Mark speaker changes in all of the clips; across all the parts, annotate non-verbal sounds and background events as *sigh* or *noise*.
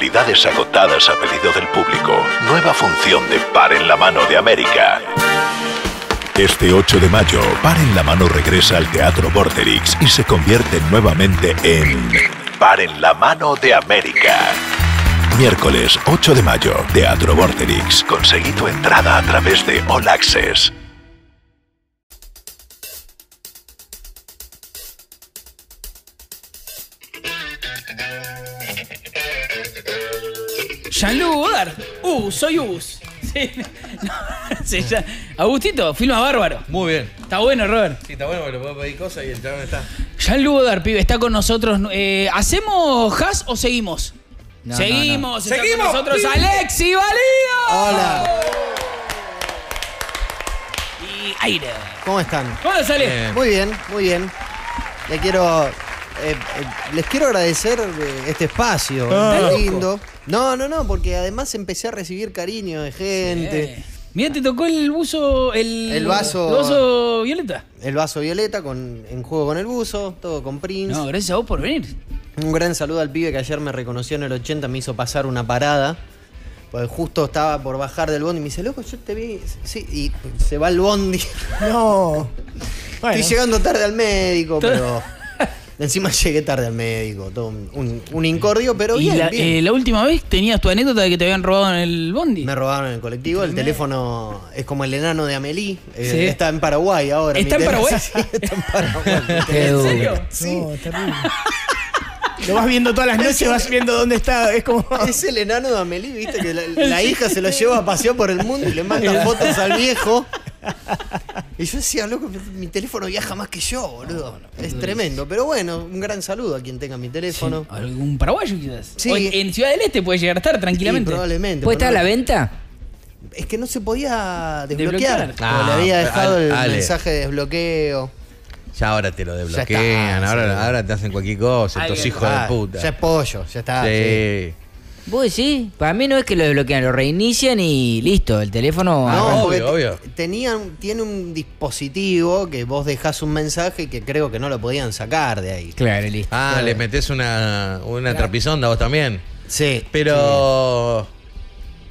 Speaker 1: localidades agotadas a pedido del público. Nueva función de Par en la Mano de América. Este 8 de mayo, Par en la Mano regresa al Teatro Vorterix y se convierte nuevamente en Par en la Mano de América. Miércoles 8 de mayo, Teatro Vorterix. Conseguí tu entrada a través de All Access.
Speaker 2: Jean-Luc Godard. Uh, soy Us. Sí, no, *laughs* sí, ya. Agustito, filma bárbaro.
Speaker 3: Muy bien.
Speaker 2: Está bueno, Robert.
Speaker 3: Sí, está bueno porque le puedo pedir cosas y el chabón está.
Speaker 2: Jean-Luc Godard, pibe, está con nosotros. Eh, ¿Hacemos has o seguimos?
Speaker 4: No,
Speaker 2: seguimos. Está
Speaker 3: ¡Seguimos!
Speaker 2: con nosotros. Alexi Valido.
Speaker 5: Hola,
Speaker 2: Y aire.
Speaker 5: ¿cómo están?
Speaker 2: ¿Cómo sale?
Speaker 3: Bien.
Speaker 5: Muy bien, muy bien. Le quiero, eh, eh, les quiero agradecer este espacio tan lindo. No, no, no, porque además empecé a recibir cariño de gente.
Speaker 2: Eh, Mira, te tocó el buzo. El,
Speaker 5: El vaso-
Speaker 2: el vaso violeta.
Speaker 5: El vaso violeta con, en juego con el buzo, todo con Prince.
Speaker 2: No, gracias a vos por venir.
Speaker 5: Un gran saludo al pibe que ayer me reconoció en el 80, me hizo pasar una parada. Pues justo estaba por bajar del bondi y me dice, loco, yo te vi. Sí, y se va el bondi.
Speaker 6: No. *laughs* Bueno,
Speaker 5: Estoy llegando tarde al médico, pero. Encima *laughs* llegué tarde al médico, todo un, un- un incordio, pero
Speaker 2: y
Speaker 5: bien,
Speaker 2: la,
Speaker 5: bien.
Speaker 2: eh, la última vez tenías tu anécdota de que te habían robado en el bondi.
Speaker 5: Me robaron en el colectivo, el teléfono es como el enano de Amelie, eh,
Speaker 2: Sí.
Speaker 5: está en Paraguay ahora.
Speaker 2: ¿Está en. Paraguay? *laughs*
Speaker 5: Sí, está en Paraguay. *laughs*
Speaker 2: ¿En serio?
Speaker 5: Sí.
Speaker 6: no, terrible. Lo vas viendo todas las noches, vas viendo dónde está. Es como.
Speaker 5: Es el enano de Amelie, viste, que la, la hija se lo lleva a pasear por el mundo y le manda fotos al viejo. Y yo decía, loco, mi teléfono viaja más que yo, boludo. es tremendo. Pero bueno, un gran saludo a quien tenga mi teléfono.
Speaker 2: ¿Algún paraguayo quizás?
Speaker 5: Sí.
Speaker 2: O en, Ciudad del Este puede llegar a estar
Speaker 5: Sí,
Speaker 2: tranquilamente.
Speaker 5: probablemente.
Speaker 4: ¿Puede estar a la venta?
Speaker 5: Es que no se podía
Speaker 2: Desbloquear.
Speaker 5: desbloquear.
Speaker 3: Ah,
Speaker 5: le había
Speaker 3: pero
Speaker 5: dejado el
Speaker 3: Ale.
Speaker 5: mensaje de desbloqueo.
Speaker 3: Ya ahora te lo desbloquean,
Speaker 5: está,
Speaker 3: ahora,
Speaker 5: sí.
Speaker 3: ahora te hacen cualquier cosa,
Speaker 2: Ay,
Speaker 3: estos hijos
Speaker 5: Ah,
Speaker 3: de puta.
Speaker 5: Ya es pollo, ya está. sí.
Speaker 3: Sí.
Speaker 4: ¿Vos decís? Para mí no es que lo desbloquean, lo reinician y listo, el teléfono...
Speaker 5: No,
Speaker 3: obvio,
Speaker 5: te-
Speaker 3: obvio.
Speaker 5: tenían- tiene un dispositivo que vos dejás un mensaje que creo que no lo podían sacar de ahí.
Speaker 4: Claro, listo.
Speaker 3: Ah, le metés una, una trapisonda vos también.
Speaker 5: Sí.
Speaker 3: Pero.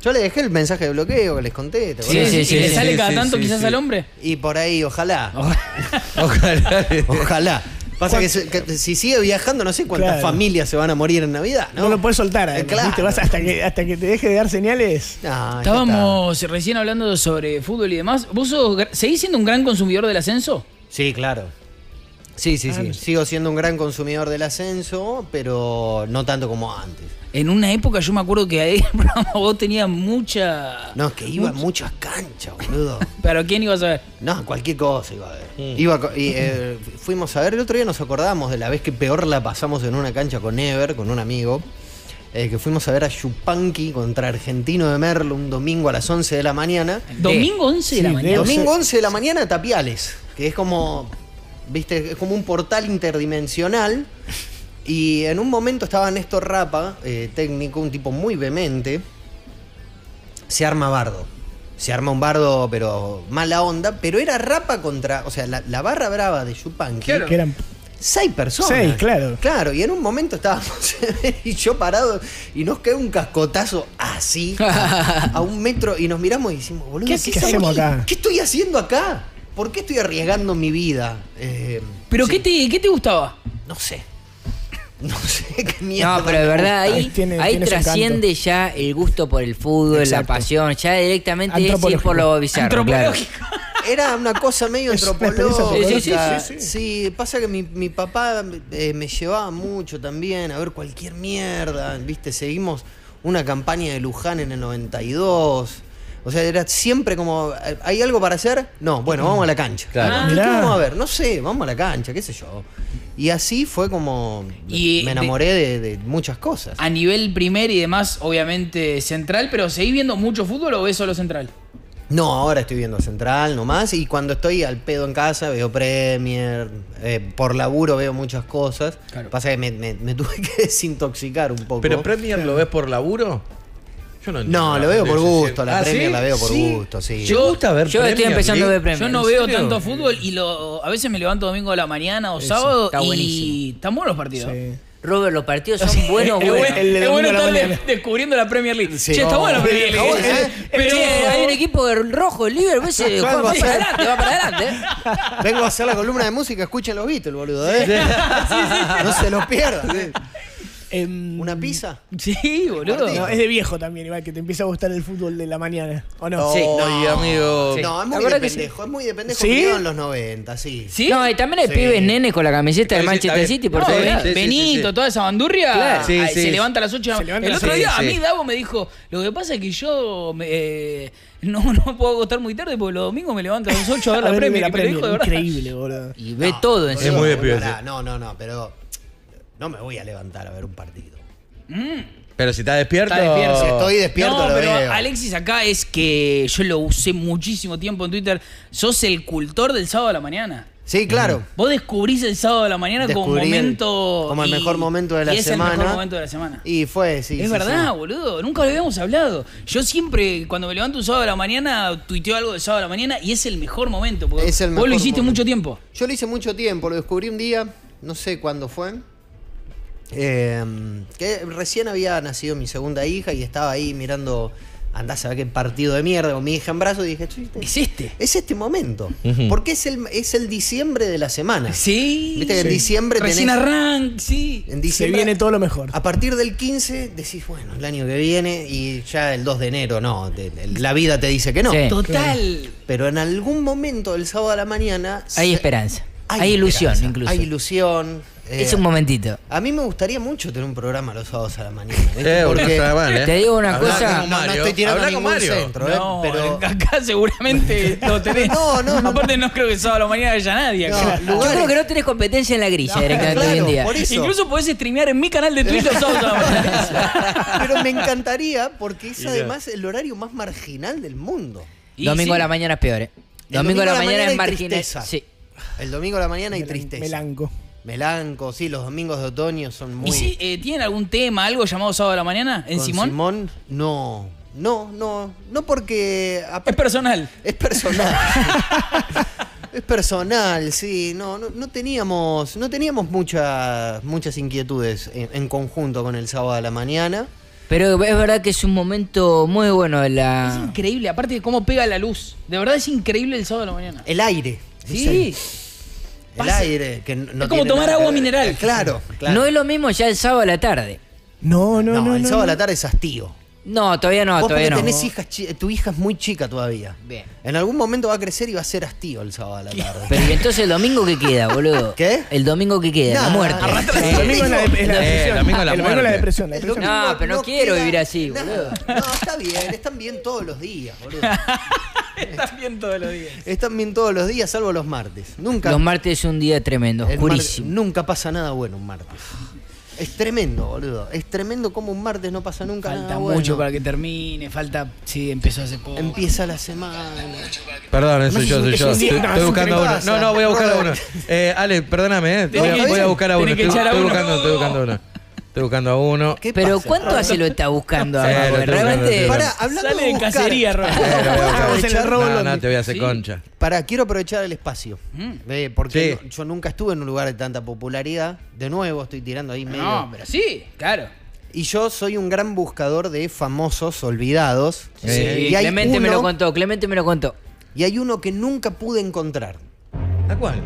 Speaker 5: Yo le dejé el mensaje de bloqueo que les conté. ¿te
Speaker 4: Sí,
Speaker 5: acordás?
Speaker 4: sí,
Speaker 2: ¿Y
Speaker 4: sí,
Speaker 2: le
Speaker 4: sí,
Speaker 2: sale
Speaker 3: sí,
Speaker 2: cada
Speaker 3: sí,
Speaker 2: tanto
Speaker 3: sí,
Speaker 2: quizás
Speaker 3: sí.
Speaker 2: al hombre?
Speaker 5: Y por ahí, ojalá. *laughs*
Speaker 3: Ojalá.
Speaker 5: Ojalá. Pasa que, se- que si sigue viajando, no sé cuántas
Speaker 6: Claro.
Speaker 5: familias se van a morir en Navidad, ¿no?
Speaker 6: No, lo puedes soltar.
Speaker 5: Eh, claro.
Speaker 6: ¿viste? Vas hasta que, hasta que te deje de dar señales.
Speaker 5: No,
Speaker 2: Estábamos recién hablando sobre fútbol y demás. ¿Vos sos seguís siendo un gran consumidor del ascenso?
Speaker 5: Sí, claro. Sí, sí,
Speaker 6: Ah,
Speaker 5: sí.
Speaker 6: no sé.
Speaker 5: Sigo siendo un gran consumidor del ascenso, pero no tanto como antes.
Speaker 2: En una época yo me acuerdo que ahí en *laughs* el programa vos tenías mucha...
Speaker 5: No, es que iba a muchas canchas, boludo. *laughs*
Speaker 2: ¿Pero quién ibas a ver?
Speaker 5: No, cualquier cosa iba a ver.
Speaker 3: Mm.
Speaker 5: Iba a y, eh, fuimos a ver, el otro día nos acordamos de la vez que peor la pasamos en una cancha con Ever, con un amigo, eh, que fuimos a ver a Yupanqui contra Argentino de Merlo un domingo a las 11 de la mañana.
Speaker 2: Domingo 11 de la mañana.
Speaker 5: Domingo 11 de la mañana Tapiales, que es como, viste, es como un portal interdimensional. Y en un momento estaba Néstor Rapa, eh, técnico, un tipo muy vehemente. Se arma bardo. Se arma un bardo, pero mala onda. Pero era Rapa contra. O sea, la, la barra brava de Yupanqui.
Speaker 2: Claro.
Speaker 6: Que eran.
Speaker 5: Seis personas.
Speaker 6: Seis, claro.
Speaker 5: Claro, y en un momento estábamos *laughs* y yo parado y nos quedó un cascotazo así, *laughs* a, a un metro, y nos miramos y decimos, boludo,
Speaker 6: ¿Qué
Speaker 5: ¿qué,
Speaker 6: hacemos
Speaker 5: estoy-
Speaker 6: acá?
Speaker 5: ¿Qué estoy haciendo acá? ¿Por qué estoy arriesgando mi vida? Eh,
Speaker 2: ¿Pero
Speaker 5: sí,
Speaker 2: qué, te, qué te gustaba?
Speaker 5: No sé. *laughs* No sé qué mierda.
Speaker 4: No, pero de verdad ahí,
Speaker 6: Tiene-
Speaker 4: ahí
Speaker 6: tiene su
Speaker 4: trasciende ya el gusto por el fútbol,
Speaker 6: Exacto.
Speaker 4: la pasión, ya directamente es ir por lo bizarro, claro.
Speaker 2: Antropológico. *laughs*
Speaker 5: Era una cosa medio antropológica.
Speaker 4: Sí,
Speaker 5: Sí,
Speaker 4: sí, sí,
Speaker 6: sí,
Speaker 5: pasa que mi, mi papá eh, me llevaba mucho también a ver cualquier mierda. Viste, seguimos una campaña de Luján en el 92. O sea, era siempre como, ¿hay algo para hacer? No, bueno, vamos a la cancha.
Speaker 3: Claro.
Speaker 5: Ah, ¿qué
Speaker 6: Mirá.
Speaker 5: vamos a ver? No sé, vamos a la cancha, qué sé yo. Y así fue como
Speaker 2: Y
Speaker 5: me
Speaker 2: de-
Speaker 5: enamoré de, de muchas cosas.
Speaker 2: A nivel primer y demás, obviamente central, pero ¿seguís viendo mucho fútbol o ves solo central?
Speaker 5: No, ahora estoy viendo Central nomás y cuando estoy al pedo en casa veo Premier, eh, por laburo veo muchas cosas.
Speaker 2: Claro.
Speaker 5: Pasa que me, me- me *laughs* tuve que desintoxicar un poco.
Speaker 3: ¿Pero Premier lo ves por laburo? Yo no entiendo.
Speaker 5: no, lo veo por gusto, la
Speaker 3: ¿Ah,
Speaker 5: Premier
Speaker 3: sí?
Speaker 5: la veo por
Speaker 3: Sí.
Speaker 5: gusto, sí.
Speaker 3: ¿Te gusta ver
Speaker 4: Yo estoy empezando a ver
Speaker 3: League?
Speaker 4: Premier.
Speaker 2: Yo no
Speaker 3: ¿En
Speaker 2: veo
Speaker 3: serio?
Speaker 2: tanto fútbol y lo, a veces me levanto domingo a la mañana o sábado
Speaker 4: está
Speaker 2: y
Speaker 4: buenísimo.
Speaker 2: están buenos los partidos.
Speaker 6: Sí.
Speaker 4: Robert, los partidos son *laughs* buenos,
Speaker 2: Es
Speaker 4: buenos.
Speaker 2: bueno,
Speaker 6: El de
Speaker 2: es bueno estar de- descubriendo la Premier League.
Speaker 5: Sí.
Speaker 2: che, está buena la Premier League. eh,
Speaker 5: eh. *laughs*
Speaker 2: Pero
Speaker 4: Che, hay un equipo rojo, el Liverpool, ese
Speaker 5: Yo
Speaker 4: juega
Speaker 5: vengo a
Speaker 4: para adelante, va para adelante. ¿eh?
Speaker 5: Vengo a hacer la columna de música, escuchen los Beatles, boludo, ¿eh? No se los pierdan. *laughs* ¿eh?
Speaker 6: Em,
Speaker 5: ¿Una pizza?
Speaker 2: Sí, boludo.
Speaker 6: No, es de viejo también, igual, que te empieza a gustar el fútbol de la mañana. ¿O no?
Speaker 4: Sí.
Speaker 3: Ay, amigo.
Speaker 4: Sí.
Speaker 5: No, es
Speaker 6: La
Speaker 5: muy de
Speaker 6: sí.
Speaker 5: pendejo, es muy de pendejo
Speaker 6: ¿Sí?
Speaker 5: en los 90, sí.
Speaker 2: ¿Sí?
Speaker 4: No, y también hay
Speaker 5: Sí.
Speaker 4: pibes nenes con la camiseta de
Speaker 3: Camiseta,
Speaker 4: Manchester. City por
Speaker 2: No, Benito, toda esa bandurria,
Speaker 4: Claro.
Speaker 3: Sí,
Speaker 2: ay,
Speaker 3: sí.
Speaker 2: se levanta a las 8
Speaker 6: Se levanta
Speaker 2: El
Speaker 6: a
Speaker 2: otro día a mí
Speaker 3: sí.
Speaker 2: Davo me dijo, lo que pasa es que yo me, eh, *laughs* no, no puedo acostar muy tarde porque los domingos me levanto a las 8 a ver *laughs*
Speaker 6: A
Speaker 2: la
Speaker 6: ver,
Speaker 2: Premier.
Speaker 6: la
Speaker 2: de verdad.
Speaker 6: increíble, boludo.
Speaker 4: Y ve todo en
Speaker 3: Es muy de pibe.
Speaker 5: No, no, no, pero no me voy a levantar a ver un partido.
Speaker 3: Pero si está despierto.
Speaker 2: Está despierto.
Speaker 5: Si estoy despierto,
Speaker 2: no,
Speaker 5: lo
Speaker 2: pero
Speaker 5: veo.
Speaker 2: Alexis acá es que yo lo usé muchísimo tiempo en Twitter. Sos el cultor del sábado a la mañana.
Speaker 5: Sí, claro.
Speaker 2: Vos descubrís el sábado a la mañana como
Speaker 5: Descubrí
Speaker 2: momento.
Speaker 5: como el
Speaker 2: y-
Speaker 5: mejor momento de la
Speaker 2: y es
Speaker 5: semana.
Speaker 2: el mejor momento de la semana.
Speaker 5: Y fue, sí.
Speaker 2: es
Speaker 5: sí,
Speaker 2: verdad,
Speaker 5: sí.
Speaker 2: boludo. Nunca lo habíamos hablado. Yo siempre, cuando me levanto un sábado a la mañana, tuiteo algo de sábado a la mañana y es el mejor momento.
Speaker 5: Es el
Speaker 2: vos
Speaker 5: mejor
Speaker 2: lo hiciste
Speaker 5: momento.
Speaker 2: mucho tiempo.
Speaker 5: Yo lo hice mucho tiempo, lo descubrí un día, no sé cuándo fue. Eh, que recién había nacido mi segunda hija y estaba ahí mirando, andás a ver qué partido de mierda con mi hija en brazos y dije, "Chiste,
Speaker 2: Es este.
Speaker 5: es este momento. Porque es el, es el diciembre de la semana.
Speaker 2: Sí.
Speaker 5: Viste que en diciembre
Speaker 2: Recién
Speaker 5: tenés-
Speaker 2: arranca, sí.
Speaker 5: En
Speaker 6: Se
Speaker 5: diciembre,
Speaker 6: viene todo lo mejor.
Speaker 5: A partir del 15 decís, bueno, el año que viene y ya el 2 de enero, no, te- la vida te dice que no.
Speaker 4: Sí.
Speaker 2: Total.
Speaker 5: Pero en algún momento del sábado a la mañana...
Speaker 4: Hay
Speaker 5: se-
Speaker 4: esperanza. Hay, ilusión
Speaker 5: esperanza,
Speaker 4: incluso.
Speaker 5: Hay ilusión. Eh,
Speaker 4: Es un momentito.
Speaker 5: A mí me gustaría mucho tener un programa los sábados a la mañana. *laughs* ¿viste?
Speaker 3: Eh,
Speaker 5: Porque-
Speaker 3: no está mal, ¿eh?
Speaker 4: Te digo una
Speaker 3: Hablá
Speaker 4: cosa-
Speaker 5: no, estoy tirando
Speaker 3: Hablá
Speaker 5: ningún
Speaker 3: Mario.
Speaker 5: centro, ¿eh?
Speaker 2: No,
Speaker 5: pero
Speaker 2: acá seguramente *laughs* lo tenés.
Speaker 5: No, no, no.
Speaker 2: Aparte no creo que sábado a la mañana haya nadie
Speaker 5: No,
Speaker 2: acá.
Speaker 4: Yo creo que no tenés competencia en la grilla
Speaker 5: No,
Speaker 4: directamente hoy en día.
Speaker 5: por eso.
Speaker 2: Incluso podés streamear en mi canal de Twitter sábado a la mañana. *laughs*
Speaker 5: pero me encantaría porque es además el horario más marginal del mundo.
Speaker 2: Y
Speaker 4: Domingo
Speaker 2: sí.
Speaker 4: a la mañana es peor, ¿eh?
Speaker 5: El
Speaker 4: Domingo a la mañana es marginal.
Speaker 5: tristeza.
Speaker 4: Sí.
Speaker 5: El domingo a la mañana hay tristeza.
Speaker 6: Melanco.
Speaker 5: Melanco, sí, los domingos de otoño son muy.
Speaker 2: ¿Y si eh, tienen algún tema, algo llamado sábado a la mañana en
Speaker 5: con
Speaker 2: Simón?
Speaker 5: no. No, no, no porque.
Speaker 2: Es personal.
Speaker 5: Es personal. *laughs* es personal, sí. No, no, no teníamos, no teníamos muchas, muchas inquietudes en, en conjunto con el sábado a la mañana.
Speaker 4: Pero es verdad que es un momento muy bueno de
Speaker 2: Es
Speaker 4: la.
Speaker 2: increíble, aparte de cómo pega la luz. De verdad es increíble el sábado a la mañana.
Speaker 5: El aire.
Speaker 2: Sí.
Speaker 5: El aire. Que no
Speaker 2: Es como tomar
Speaker 5: nada que
Speaker 2: agua mineral.
Speaker 5: Eh, Claro, claro.
Speaker 4: No es lo mismo ya el sábado a la tarde.
Speaker 6: No, no,
Speaker 5: No,
Speaker 6: no.
Speaker 5: el
Speaker 6: no,
Speaker 5: sábado a la tarde es hastío.
Speaker 4: No, todavía no,
Speaker 5: Vos
Speaker 4: todavía no.
Speaker 5: tenés hijas, tu hija es muy chica todavía.
Speaker 4: Bien.
Speaker 5: En algún momento va a crecer y va a ser hastío el sábado a la tarde.
Speaker 4: Pero ¿y entonces el domingo qué queda, boludo? *laughs*
Speaker 5: ¿Qué?
Speaker 4: El domingo qué queda, la
Speaker 5: Nada.
Speaker 4: muerte.
Speaker 6: El domingo es la,
Speaker 3: Eh,
Speaker 6: depresión.
Speaker 3: el domingo es la muerte.
Speaker 6: depresión.
Speaker 5: El domingo
Speaker 4: No, pero no quiero vivir así, boludo.
Speaker 5: No, está bien, están bien todos los días, boludo. *laughs* *laughs*
Speaker 2: Estás bien todos los días.
Speaker 5: Están bien todos los días, salvo los martes. Nunca.
Speaker 4: Los martes es un día tremendo,
Speaker 5: el mar-
Speaker 4: oscurísimo.
Speaker 5: nunca pasa nada bueno un martes. Es tremendo, boludo. Es tremendo como un martes no pasa nunca
Speaker 2: Falta
Speaker 5: nada
Speaker 2: mucho
Speaker 5: bueno.
Speaker 2: para que termine, falta. Sí, empezó hace poco.
Speaker 5: Empieza la semana.
Speaker 3: Perdón, eso yo, soy yo. Estoy,
Speaker 5: no,
Speaker 3: buscando a uno. No, no, voy a buscar a uno. Eh, Ale, perdóname, eh. Voy a,
Speaker 2: que-
Speaker 3: voy a buscar a uno. Estoy,
Speaker 2: a
Speaker 3: estoy
Speaker 2: uno.
Speaker 3: buscando, estoy buscando a uno. Estoy buscando a uno.
Speaker 5: ¿Qué
Speaker 4: Pero
Speaker 5: pasa?
Speaker 4: ¿cuánto hace lo está buscando
Speaker 3: Sí, lo
Speaker 4: realmente.
Speaker 5: Para, hablando
Speaker 2: Sale
Speaker 5: de buscar,
Speaker 2: cacería.
Speaker 3: Eh,
Speaker 6: robo
Speaker 3: No, no, te voy a hacer
Speaker 2: Sí.
Speaker 3: concha.
Speaker 5: Para, quiero aprovechar el espacio.
Speaker 2: Mm.
Speaker 5: Ve, Porque
Speaker 3: Sí.
Speaker 5: yo nunca estuve en un lugar de tanta popularidad. De nuevo, estoy tirando ahí medio.
Speaker 2: No, pero sí, claro.
Speaker 5: Y yo soy un gran buscador de famosos olvidados.
Speaker 3: Sí.
Speaker 5: Y hay
Speaker 4: Clemente me lo contó, Clemente me lo contó.
Speaker 5: Y hay uno que nunca pude encontrar.
Speaker 3: ¿A cuál?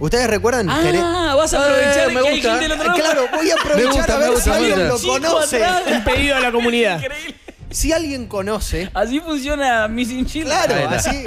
Speaker 5: ¿Ustedes recuerdan? Jere-
Speaker 2: Ah, vas a aprovechar
Speaker 3: Eh, me
Speaker 2: que hay
Speaker 3: gusta.
Speaker 2: gente del otro lado.
Speaker 5: Claro, voy a *laughs* aprovechar
Speaker 3: Me gusta,
Speaker 5: a
Speaker 3: me
Speaker 5: ver
Speaker 3: gusta,
Speaker 5: si alguien lo
Speaker 3: gusta.
Speaker 2: Chico
Speaker 5: conoce.
Speaker 2: atrás. *laughs*
Speaker 6: Un pedido a la comunidad.
Speaker 2: Increíble.
Speaker 5: Si alguien conoce.
Speaker 2: Así funciona Missing Children.
Speaker 5: Claro,
Speaker 3: Ahí está.
Speaker 5: así.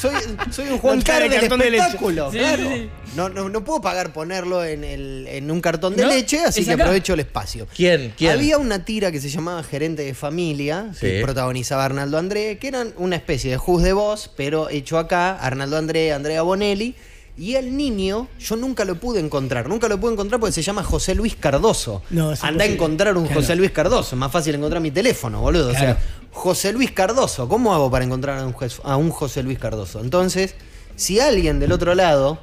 Speaker 5: Soy, soy un Juan
Speaker 6: trae
Speaker 5: Carlos del
Speaker 6: cartón de leche.
Speaker 5: espectáculo.
Speaker 2: Sí,
Speaker 5: claro.
Speaker 2: sí, sí.
Speaker 5: No, no, no puedo pagar ponerlo en, el, en un cartón de
Speaker 2: No,
Speaker 5: leche, así
Speaker 2: es
Speaker 5: que
Speaker 2: acá.
Speaker 5: aprovecho el espacio.
Speaker 3: ¿Quién? ¿Quién?
Speaker 5: Había una tira que se llamaba Gerente de Familia, que
Speaker 3: Sí.
Speaker 5: protagonizaba Arnaldo André, que eran una especie de Juz de Voz, pero hecho acá, Arnaldo André, Andrea Bonelli. Y el niño, yo nunca lo pude encontrar. Nunca lo pude encontrar porque se llama José Luis Cardoso.
Speaker 6: No,
Speaker 5: Anda a encontrar un
Speaker 6: Claro.
Speaker 5: José Luis Cardoso. Es más fácil encontrar mi teléfono, boludo. O sea, José Luis Cardoso. ¿Cómo hago para encontrar a un, a un José Luis Cardoso? Entonces, si alguien del otro lado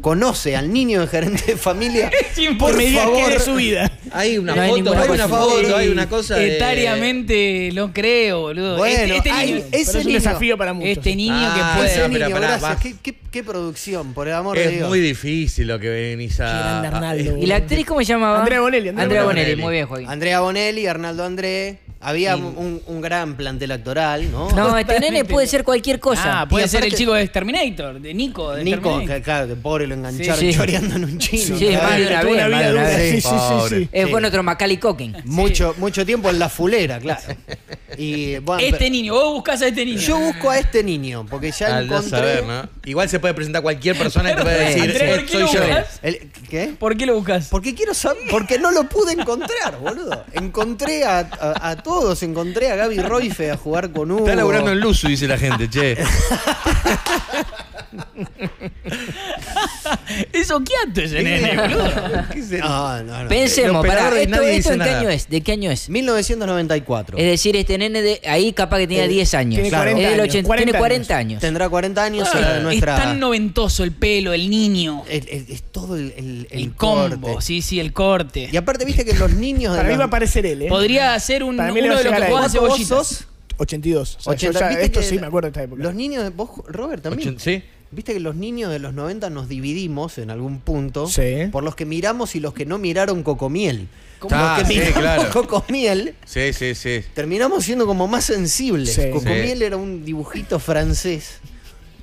Speaker 5: conoce al niño de gerente de familia, *laughs*
Speaker 2: Sin
Speaker 5: por
Speaker 6: Por medida que
Speaker 5: favor,
Speaker 6: de su vida.
Speaker 3: Hay una
Speaker 4: No hay
Speaker 3: foto, hay una foto, hay una cosa. de-
Speaker 2: Etariamente lo creo, boludo.
Speaker 5: Bueno,
Speaker 2: este, este
Speaker 5: hay-
Speaker 2: niño,
Speaker 5: ese
Speaker 6: es un
Speaker 5: niño-
Speaker 6: desafío para muchos.
Speaker 2: este niño
Speaker 3: Ah,
Speaker 2: que
Speaker 3: pero
Speaker 2: puede.
Speaker 5: Ese niño,
Speaker 3: pará,
Speaker 5: gracias. ¿Qué, qué, qué producción, por el amor de
Speaker 3: Es
Speaker 5: Dios.
Speaker 3: muy difícil lo que venís a.
Speaker 6: Arnaldo.
Speaker 4: ¿Y la actriz cómo se llamaba?
Speaker 6: Andrea Bonelli, Andrea
Speaker 4: Andrea
Speaker 3: Bonelli.
Speaker 4: Bonelli. Muy bien, Joaquín.
Speaker 5: Andrea Bonelli, Arnaldo André. Había un, un gran plantel actoral, ¿no?
Speaker 4: No, este nene puede ser cualquier cosa.
Speaker 2: Ah, puede
Speaker 5: Y
Speaker 2: ser el chico de Terminator, de Nico. De
Speaker 5: Nico, que, claro, que pobre lo engancharon
Speaker 4: Sí, sí.
Speaker 5: choreando en un chino.
Speaker 4: Sí, más de una
Speaker 6: Tuvo
Speaker 4: vez,
Speaker 6: una
Speaker 4: más
Speaker 6: vida
Speaker 4: de una
Speaker 6: dura.
Speaker 4: vez.
Speaker 6: Sí, sí, sí.
Speaker 4: Eh,
Speaker 5: Sí.
Speaker 4: fue nuestro Macaulay Culkin. *laughs*
Speaker 5: Mucho, mucho tiempo en la fulera, claro. *laughs* Y, bueno,
Speaker 2: Este
Speaker 5: pero-
Speaker 2: niño, vos buscás a este niño.
Speaker 5: yo busco a este niño, porque ya
Speaker 3: Al
Speaker 5: encontré.
Speaker 3: saber, ¿no? Igual se puede presentar cualquier persona que te puede decir, eh,
Speaker 2: ¿por qué
Speaker 3: soy
Speaker 2: lo
Speaker 3: yo.
Speaker 2: buscas?
Speaker 5: El- ¿Qué?
Speaker 2: ¿Por qué lo buscas?
Speaker 5: Porque quiero saber, porque no lo pude encontrar, boludo. Encontré a, a- a todos, encontré a Gaby Roife a jugar con Hugo.
Speaker 3: Está laburando en Luzu, dice la gente, che. *laughs* *laughs*
Speaker 2: Eso quieto ese nene, boludo. *laughs*
Speaker 3: ¿Qué?
Speaker 5: No, no, no.
Speaker 4: Pensemos,
Speaker 3: El
Speaker 4: pará,
Speaker 3: operador de
Speaker 4: ¿esto,
Speaker 3: nadie
Speaker 4: esto
Speaker 3: dice
Speaker 4: en qué
Speaker 3: nada.
Speaker 4: año es? ¿De qué año es?
Speaker 5: 1994.
Speaker 4: Es decir, este nene de ahí capaz que tenía
Speaker 5: Eh,
Speaker 4: 10 años.
Speaker 6: tiene
Speaker 4: Claro.
Speaker 6: 40
Speaker 4: Es del
Speaker 6: años,
Speaker 4: 80,
Speaker 6: 40
Speaker 4: tiene 40 años.
Speaker 5: Tendrá 40 años,
Speaker 2: Ah,
Speaker 5: era nuestra.
Speaker 2: Es tan noventoso el pelo, el niño.
Speaker 5: el- el- es todo el, el,
Speaker 2: El,
Speaker 5: el
Speaker 2: combo,
Speaker 5: corte.
Speaker 2: sí, sí, el corte.
Speaker 5: Y aparte, viste que los niños de
Speaker 6: Para mí
Speaker 5: los-
Speaker 6: va a aparecer él, ¿eh?
Speaker 2: Podría ser un,
Speaker 6: Para mí le
Speaker 2: uno
Speaker 6: va a
Speaker 2: de los que
Speaker 6: llegar a
Speaker 2: jugaba
Speaker 6: él.
Speaker 5: ¿Cuánto vos
Speaker 2: cebollitas.
Speaker 5: sos?
Speaker 6: 82. O sea, yo
Speaker 5: 80,
Speaker 6: ya-
Speaker 5: ¿viste
Speaker 6: esto
Speaker 5: que
Speaker 6: sí me acuerdo de esta época.
Speaker 5: Los niños, de- vos, Robert, también.
Speaker 3: Ochen- ¿Sí?
Speaker 5: Viste que los niños de los 90 nos dividimos en algún punto
Speaker 6: Sí.
Speaker 5: por los que miramos y los que no miraron Cocomiel.
Speaker 3: Ah,
Speaker 5: los que
Speaker 3: sí,
Speaker 5: miramos
Speaker 3: claro. *laughs*
Speaker 5: Cocomiel
Speaker 3: Sí, sí, sí.
Speaker 5: terminamos siendo como más sensibles.
Speaker 6: Sí.
Speaker 5: Cocomiel
Speaker 3: Sí.
Speaker 5: era un dibujito francés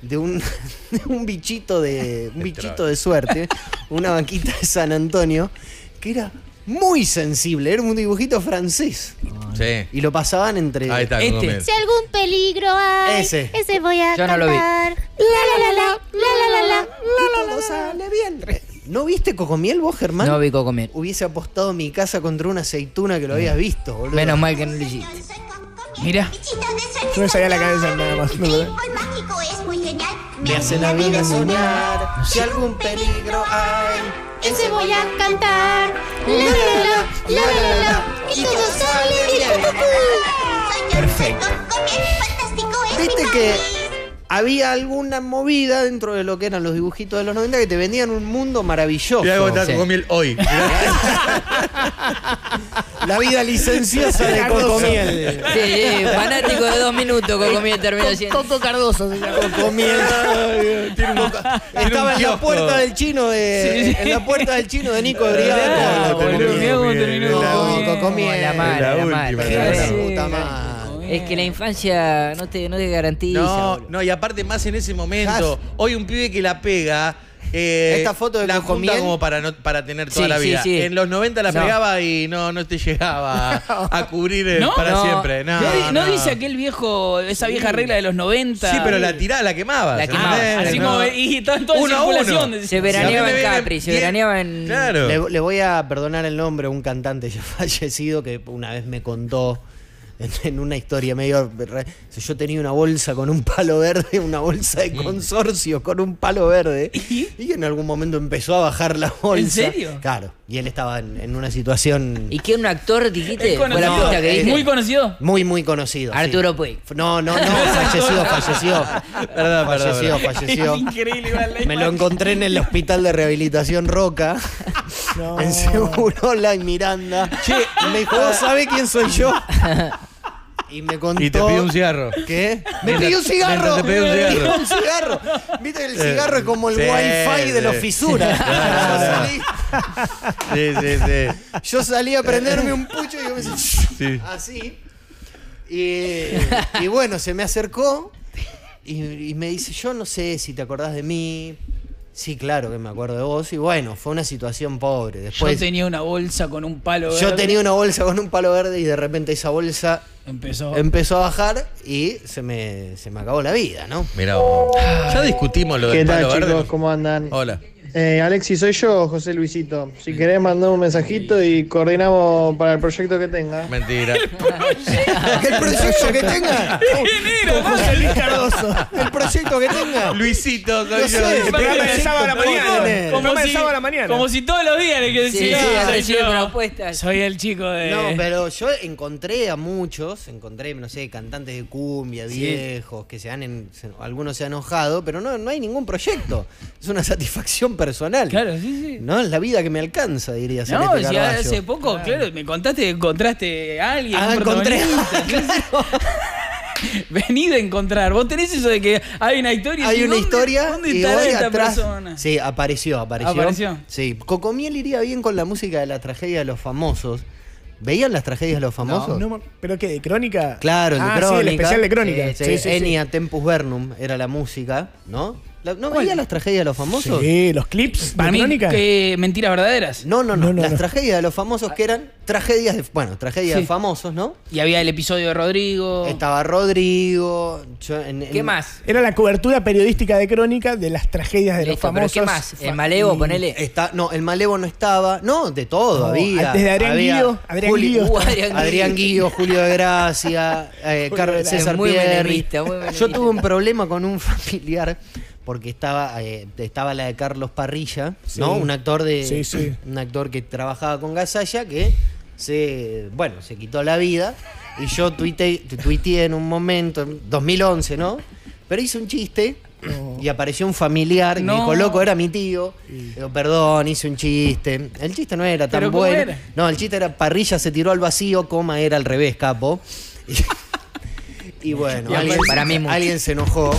Speaker 5: de un, *laughs* de un bichito de un bichito de suerte, una vaquita de San Antonio, que era muy sensible, era un dibujito francés.
Speaker 3: Sí.
Speaker 5: Y lo pasaban entre
Speaker 3: Ahí está,
Speaker 2: Este.
Speaker 3: Cocomiel.
Speaker 7: Si algún peligro hay,
Speaker 5: Ese.
Speaker 7: ese, voy a
Speaker 4: Yo no lo vi.
Speaker 7: cantar. La la la la, la la la la.
Speaker 5: Y todo sale bien. ¿No viste Cocomiel vos, Germán?
Speaker 4: No vi comer.
Speaker 5: Hubiese apostado mi casa contra una aceituna que lo habías visto, boludo.
Speaker 4: Menos mal que no lo hiciste.
Speaker 2: Mira.
Speaker 6: Yo me sabía la cabeza nada más. ¿no?
Speaker 7: El mágico es muy genial.
Speaker 5: Me hace la vida soñar. Si algún peligro hay.
Speaker 7: Ese voy a cantar. La la la la, la la la. Y todo sale bien. Perfecto. Fantástico es
Speaker 5: Viste
Speaker 7: mi
Speaker 5: que. Había alguna movida dentro de lo que eran los dibujitos de los 90 que te vendían un mundo maravilloso.
Speaker 3: Mirá cómo está
Speaker 4: Sí.
Speaker 3: Cocomiel hoy. *laughs*
Speaker 5: La vida licenciosa de Cocomiel.
Speaker 4: Sí, sí, fanático de dos minutos Cocomiel terminó siendo.
Speaker 6: Coco Cardoso se llama.
Speaker 5: Cocomiel. *laughs* Estaba en la puerta del chino de. En la puerta del chino de Nico de Brigada.
Speaker 2: boludo,
Speaker 5: Cocomiel.
Speaker 4: La madre, madre.
Speaker 5: puta madre.
Speaker 4: Es que la infancia no te, no te garantiza.
Speaker 3: No,
Speaker 4: boludo.
Speaker 3: no, y aparte más en ese momento.
Speaker 5: Has-
Speaker 3: Hoy un pibe que la pega. eh,
Speaker 5: Esta foto de
Speaker 3: la junta como para, no, para tener toda
Speaker 4: Sí,
Speaker 3: la
Speaker 4: sí,
Speaker 3: vida.
Speaker 4: sí.
Speaker 3: En los 90 la
Speaker 4: No.
Speaker 3: pegaba y no, no te llegaba *laughs* a cubrir eh,
Speaker 2: ¿No?
Speaker 3: para
Speaker 4: No.
Speaker 3: siempre. No,
Speaker 2: ¿No, di- no
Speaker 3: no.
Speaker 2: dice aquel viejo, esa vieja regla de los 90?
Speaker 3: Sí, pero la tiraba, la quemaba.
Speaker 4: La
Speaker 3: ¿se
Speaker 4: quemaba.
Speaker 2: Así
Speaker 3: No.
Speaker 2: como, y está en circulación.
Speaker 3: uno.
Speaker 4: Se veraneaba en Capri, se veraneaba en.
Speaker 3: Claro.
Speaker 5: Le, le voy a perdonar el nombre a un cantante *laughs* ya fallecido que una vez me contó en, en una historia medio. re- Yo tenía una bolsa con un palo verde, una bolsa de consorcio con un palo verde. *laughs* Y en algún momento empezó a bajar la bolsa.
Speaker 2: serio?
Speaker 5: Claro. Y él estaba en, en una situación
Speaker 4: ¿Y qué un actor dijiste? Fue la pista que dije.
Speaker 2: muy conocido.
Speaker 5: muy, muy conocido. sí.
Speaker 4: Arturo Puig.
Speaker 5: No, no, no, falleció, *laughs* falleció.
Speaker 3: Perdón, perdón,
Speaker 5: falleció,
Speaker 3: perdón.
Speaker 5: falleció.
Speaker 2: Es increíble
Speaker 5: Me lo encontré en el hospital de rehabilitación Roca. *laughs*
Speaker 6: No.
Speaker 5: En Seguro Online Miranda. y me dijo, ¿vos sabés quién soy yo? Y me contó.
Speaker 3: Y te pidió un cigarro.
Speaker 5: ¿Qué? Me pidió un cigarro.
Speaker 3: mientras te pidió un
Speaker 5: Me
Speaker 3: cigarro.
Speaker 5: pidió un cigarro. Viste que el cigarro es como el
Speaker 3: Sí,
Speaker 5: wifi de los fisuras. *laughs*
Speaker 3: Claro,
Speaker 5: Yo, salí,
Speaker 3: Sí, sí, sí.
Speaker 5: yo salí a prenderme un pucho y yo me decía,
Speaker 3: Sí.
Speaker 5: así. Y, y bueno, se me acercó y, y me dice, yo no sé si te acordás de mí. Sí, claro que me acuerdo de vos. Y bueno, fue una situación pobre. Después,
Speaker 2: Yo tenía una bolsa con un palo
Speaker 5: yo
Speaker 2: verde.
Speaker 5: tenía una bolsa con un palo verde y de repente esa bolsa
Speaker 2: Empezó.
Speaker 5: empezó a bajar y se me, se me acabó la vida, ¿no?
Speaker 3: Mira, vos. ya discutimos lo
Speaker 8: ¿Qué
Speaker 3: del
Speaker 8: tal
Speaker 3: palo
Speaker 8: chicos?
Speaker 3: verde.
Speaker 8: ¿Cómo andan?
Speaker 3: Hola.
Speaker 8: Eh, Alexis, soy yo, José Luisito. Si querés mandar un mensajito y coordinamos para el proyecto que tenga.
Speaker 3: Mentira. *laughs*
Speaker 5: El proyecto que tenga.
Speaker 6: Con José Luis Cardoso.
Speaker 5: El proyecto que tenga.
Speaker 3: Luisito, soy
Speaker 5: No
Speaker 3: yo.
Speaker 5: sé,
Speaker 6: El programa del sábado a la mañana.
Speaker 5: Como
Speaker 6: El sábado a la mañana.
Speaker 2: como si todos los días le que
Speaker 4: Sí,
Speaker 2: decía,
Speaker 4: sí,
Speaker 2: "Ah, soy
Speaker 4: recibe
Speaker 2: yo".
Speaker 4: propuestas.
Speaker 2: Soy el chico de.
Speaker 5: No, pero yo encontré a muchos, encontré, no sé, cantantes de cumbia, viejos, que se han, en- se- algunos se han enojado, pero no, no hay ningún proyecto. Es una satisfacción personal.
Speaker 2: Claro, sí, sí.
Speaker 5: No, es la vida que me alcanza, diría
Speaker 2: No,
Speaker 5: Celeste
Speaker 2: si
Speaker 5: Carballo.
Speaker 2: hace poco, claro, me contaste que encontraste a alguien.
Speaker 5: Ah, encontré. *laughs* claro. *laughs*
Speaker 2: Venid a encontrar. Vos tenés eso de que hay una historia.
Speaker 5: Hay
Speaker 2: ¿y
Speaker 5: una
Speaker 2: dónde-
Speaker 5: historia
Speaker 2: ¿Dónde
Speaker 5: y voy
Speaker 2: esta
Speaker 5: atrás.
Speaker 2: persona?
Speaker 5: Sí, apareció, apareció.
Speaker 2: ¿Apareció?
Speaker 5: Sí, Cocomiel iría bien con la música de la tragedia de los famosos. ¿Veían las tragedias de los famosos?
Speaker 6: No, ¿Pero qué? ¿De crónica?
Speaker 5: Claro, el de
Speaker 6: ah,
Speaker 5: Crónica.
Speaker 6: Sí, el especial de crónica.
Speaker 5: Sí,
Speaker 6: sí.
Speaker 5: Enia Tempus Vernum era la música, ¿no? La- ¿No veían las tragedias de los famosos?
Speaker 6: Sí, los clips
Speaker 2: Para
Speaker 6: de
Speaker 2: mí,
Speaker 6: crónica.
Speaker 2: que mentiras verdaderas.
Speaker 5: No, no, no,
Speaker 6: No, no,
Speaker 5: Las
Speaker 6: no.
Speaker 5: tragedias de los famosos que eran tragedias de. Bueno, tragedias
Speaker 2: Sí.
Speaker 5: de famosos, ¿no?
Speaker 2: Y había el episodio de Rodrigo.
Speaker 5: Estaba Rodrigo. yo en-
Speaker 4: ¿Qué
Speaker 5: en-
Speaker 4: más?
Speaker 6: Era la cobertura periodística de crónica de las tragedias de los
Speaker 4: Listo,
Speaker 6: famosos.
Speaker 4: ¿qué más? El Malevo,
Speaker 6: Y-
Speaker 4: ponele.
Speaker 5: Está, no, el Malevo no estaba. No, de todo
Speaker 6: No,
Speaker 5: había.
Speaker 6: desde Adrián
Speaker 5: Había
Speaker 6: Guido, Adrián
Speaker 5: Juli-
Speaker 6: Guido
Speaker 4: Uh. Adrián
Speaker 5: Adrián Guido, Julio de Gracia, *laughs* eh,
Speaker 6: Julio.
Speaker 5: César
Speaker 4: Muy
Speaker 5: Pierri. Yo tuve un problema con un *laughs* familiar porque estaba, eh, estaba la de Carlos Parrilla,
Speaker 6: Sí.
Speaker 5: ¿no? Un actor de
Speaker 6: Sí, sí. *clears throat*
Speaker 5: un actor que trabajaba con Gasalla que se bueno, se quitó la vida y yo tuiteé, tuiteé en un momento, en 2011, ¿no? Pero hice un chiste
Speaker 6: No.
Speaker 5: y apareció un familiar y me dijo, loco, era mi tío. Digo, perdón, hice un chiste. El chiste no era tan
Speaker 2: ¿Pero cómo
Speaker 5: bueno.
Speaker 2: era?
Speaker 5: No, el chiste era parrilla se tiró al vacío, coma era al revés, capo. *laughs* Y, y bueno,
Speaker 4: Y
Speaker 5: alguien,
Speaker 4: para mí
Speaker 5: alguien se enojó.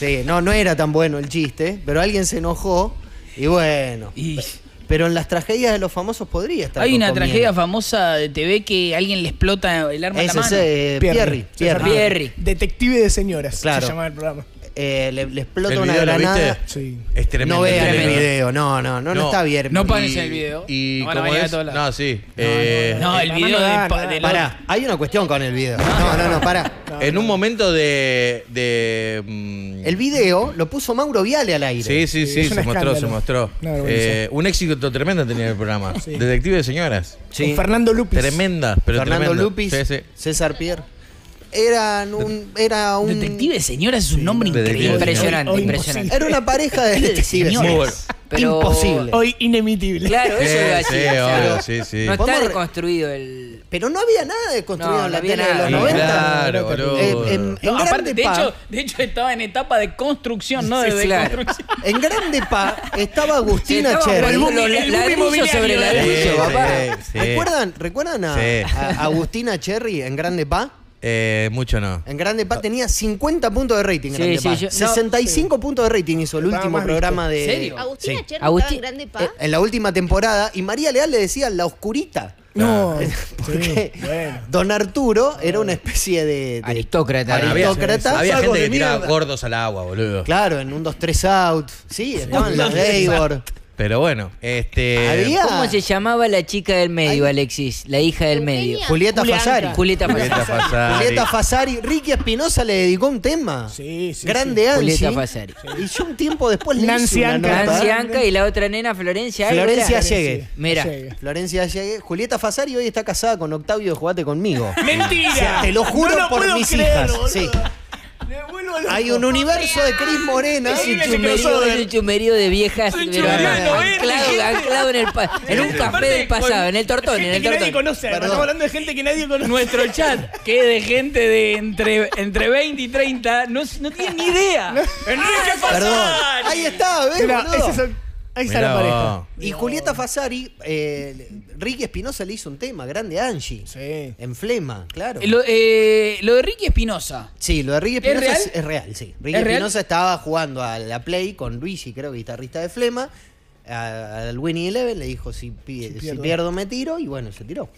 Speaker 5: Sí, no, no era tan bueno el chiste, pero alguien se enojó y bueno.
Speaker 2: Y-
Speaker 5: Pero en las tragedias de los famosos podría estar.
Speaker 2: Hay una tragedia famosa de TV que alguien le explota el arma en la
Speaker 5: Ese
Speaker 2: mano.
Speaker 5: es eh, Pierri. Pierri.
Speaker 4: Pierri.
Speaker 6: Detective de señoras.
Speaker 5: Claro.
Speaker 6: Se llamaba el programa.
Speaker 5: Eh, le, le explota
Speaker 3: ¿El
Speaker 5: una
Speaker 3: video lo
Speaker 5: granada.
Speaker 3: viste?
Speaker 6: Sí.
Speaker 3: Es tremendo.
Speaker 5: No vean el video, no, no, no, no, está bien.
Speaker 2: No en el video.
Speaker 3: Y
Speaker 2: No
Speaker 3: es? No, sí. eh,
Speaker 2: No, el
Speaker 6: Para
Speaker 2: video
Speaker 6: no
Speaker 2: de, de
Speaker 5: Pará, hay una cuestión con el video. No, no, no, pará.
Speaker 3: En un momento de. de mm,
Speaker 5: El video lo puso Mauro Viale al aire.
Speaker 3: Sí, sí,
Speaker 6: Sí,
Speaker 3: se mostró, se mostró. Eh, un éxito tremendo tenía el programa.
Speaker 6: Sí.
Speaker 3: Detective de señoras.
Speaker 5: Sí.
Speaker 6: Con Fernando Lupis.
Speaker 3: Tremenda, pero
Speaker 5: Fernando
Speaker 3: tremendo.
Speaker 5: Lupis,
Speaker 3: Sí, sí.
Speaker 5: César Pierre. Eran un, era un.
Speaker 2: Detective señora es un nombre increíble.
Speaker 4: Impresionante, impresionante.
Speaker 5: Era una pareja de detectives.
Speaker 4: Pero-
Speaker 5: Imposible.
Speaker 6: Hoy inemitible.
Speaker 4: Claro, eso
Speaker 3: Sí,
Speaker 4: iba a
Speaker 3: sí,
Speaker 4: decir.
Speaker 3: sí, sí.
Speaker 4: No está
Speaker 5: Podemos re-
Speaker 4: deconstruido el.
Speaker 5: Pero no había nada de construido
Speaker 4: No,
Speaker 5: en la
Speaker 4: no
Speaker 5: tele de
Speaker 4: nada.
Speaker 5: los
Speaker 3: Sí,
Speaker 5: 90.
Speaker 3: claro.
Speaker 5: Eh, en, en
Speaker 2: No, aparte,
Speaker 5: Grande
Speaker 2: de
Speaker 5: Pa,
Speaker 2: hecho, de hecho estaba en etapa de construcción, no de
Speaker 4: Sí, claro.
Speaker 2: deconstrucción.
Speaker 5: en Grande Pa estaba Agustina Cherry.
Speaker 2: El el inmobiliario,
Speaker 4: sobre ladrillo,
Speaker 3: Sí,
Speaker 4: papá.
Speaker 3: sí, sí.
Speaker 5: ¿Recuerdan, ¿recuerdan a,
Speaker 3: Sí.
Speaker 5: a Agustina Cherry en Grande Pa?
Speaker 3: Eh, mucho no.
Speaker 5: En Grande Pa tenía 50 puntos de rating.
Speaker 4: Sí,
Speaker 5: Grande
Speaker 4: sí,
Speaker 5: Pa.
Speaker 4: yo- no,
Speaker 5: 65 puntos de rating hizo el último
Speaker 6: programa
Speaker 5: programa de.
Speaker 2: ¿Serio?
Speaker 7: Agustina
Speaker 5: Sí.
Speaker 4: Agustín-
Speaker 7: estaba en Grande Pa.
Speaker 5: Eh, En la última temporada. Y María Leal le decía la oscurita.
Speaker 6: No. *laughs*
Speaker 5: Porque
Speaker 6: sí, bueno.
Speaker 5: Don Arturo era una especie de. de-
Speaker 4: Aristócrata.
Speaker 3: Había,
Speaker 5: Aristócrata.
Speaker 3: había
Speaker 6: Saco
Speaker 3: gente que tiraba gordos al agua, boludo.
Speaker 5: Claro, en un 2-3 out. Sí, estaban *laughs* los Gaybor.
Speaker 3: Pero bueno, este.
Speaker 5: Había.
Speaker 4: ¿Cómo se llamaba la chica del medio, Alexis? La hija del medio.
Speaker 5: Julieta
Speaker 6: Julianca.
Speaker 5: Fasari.
Speaker 4: Julieta
Speaker 3: Julieta
Speaker 4: Fasari.
Speaker 5: Julieta Fasari. Ricky Espinosa le dedicó un tema.
Speaker 6: Sí, sí,
Speaker 5: Grande
Speaker 6: sí.
Speaker 5: Angie.
Speaker 4: Julieta Fasari.
Speaker 5: Y yo un tiempo después le
Speaker 6: Nancy
Speaker 5: hice una
Speaker 6: Anca.
Speaker 4: Nancy Anca y la otra nena, Florencia.
Speaker 5: Florencia. Llegue.
Speaker 4: Mira.
Speaker 5: Florencia Llegue. Julieta Fasari hoy está casada con Octavio de Jugate conmigo.
Speaker 6: ¡Mentira!
Speaker 5: O sea, te lo juro
Speaker 6: No lo
Speaker 5: por
Speaker 6: puedo
Speaker 5: mis
Speaker 6: creer,
Speaker 5: hijas.
Speaker 6: boludo.
Speaker 5: Sí. Hay un universo de Cris Morena.
Speaker 4: Es un chumerío, es un chumerío de viejas, anclado, en, el pa- en un café del pasado, en el tortón, en el
Speaker 6: que nadie
Speaker 4: tortón.
Speaker 6: conoce. Estamos hablando de gente que nadie conoce.
Speaker 2: Nuestro chat, que es de gente de entre, entre 20 y 30, no, no tienen ni idea. Enrique
Speaker 5: Perdón. Ahí está, ¿ves,
Speaker 6: ese son- ahí está la pareja.
Speaker 5: Y Julieta Fasari, eh, Ricky Espinosa le hizo un tema, Grande Angie.
Speaker 6: Sí.
Speaker 5: En Flema, claro.
Speaker 2: Lo, eh, lo de Ricky Espinosa.
Speaker 5: Sí, lo de Ricky Espinosa es, es real, sí. Ricky
Speaker 2: ¿Es real?
Speaker 5: Espinosa estaba jugando a la Play con Luigi, creo que guitarrista de Flema. Al Winnie Eleven le dijo: si, si
Speaker 6: pierdo.
Speaker 5: pierdo. me tiro, y bueno, se tiró.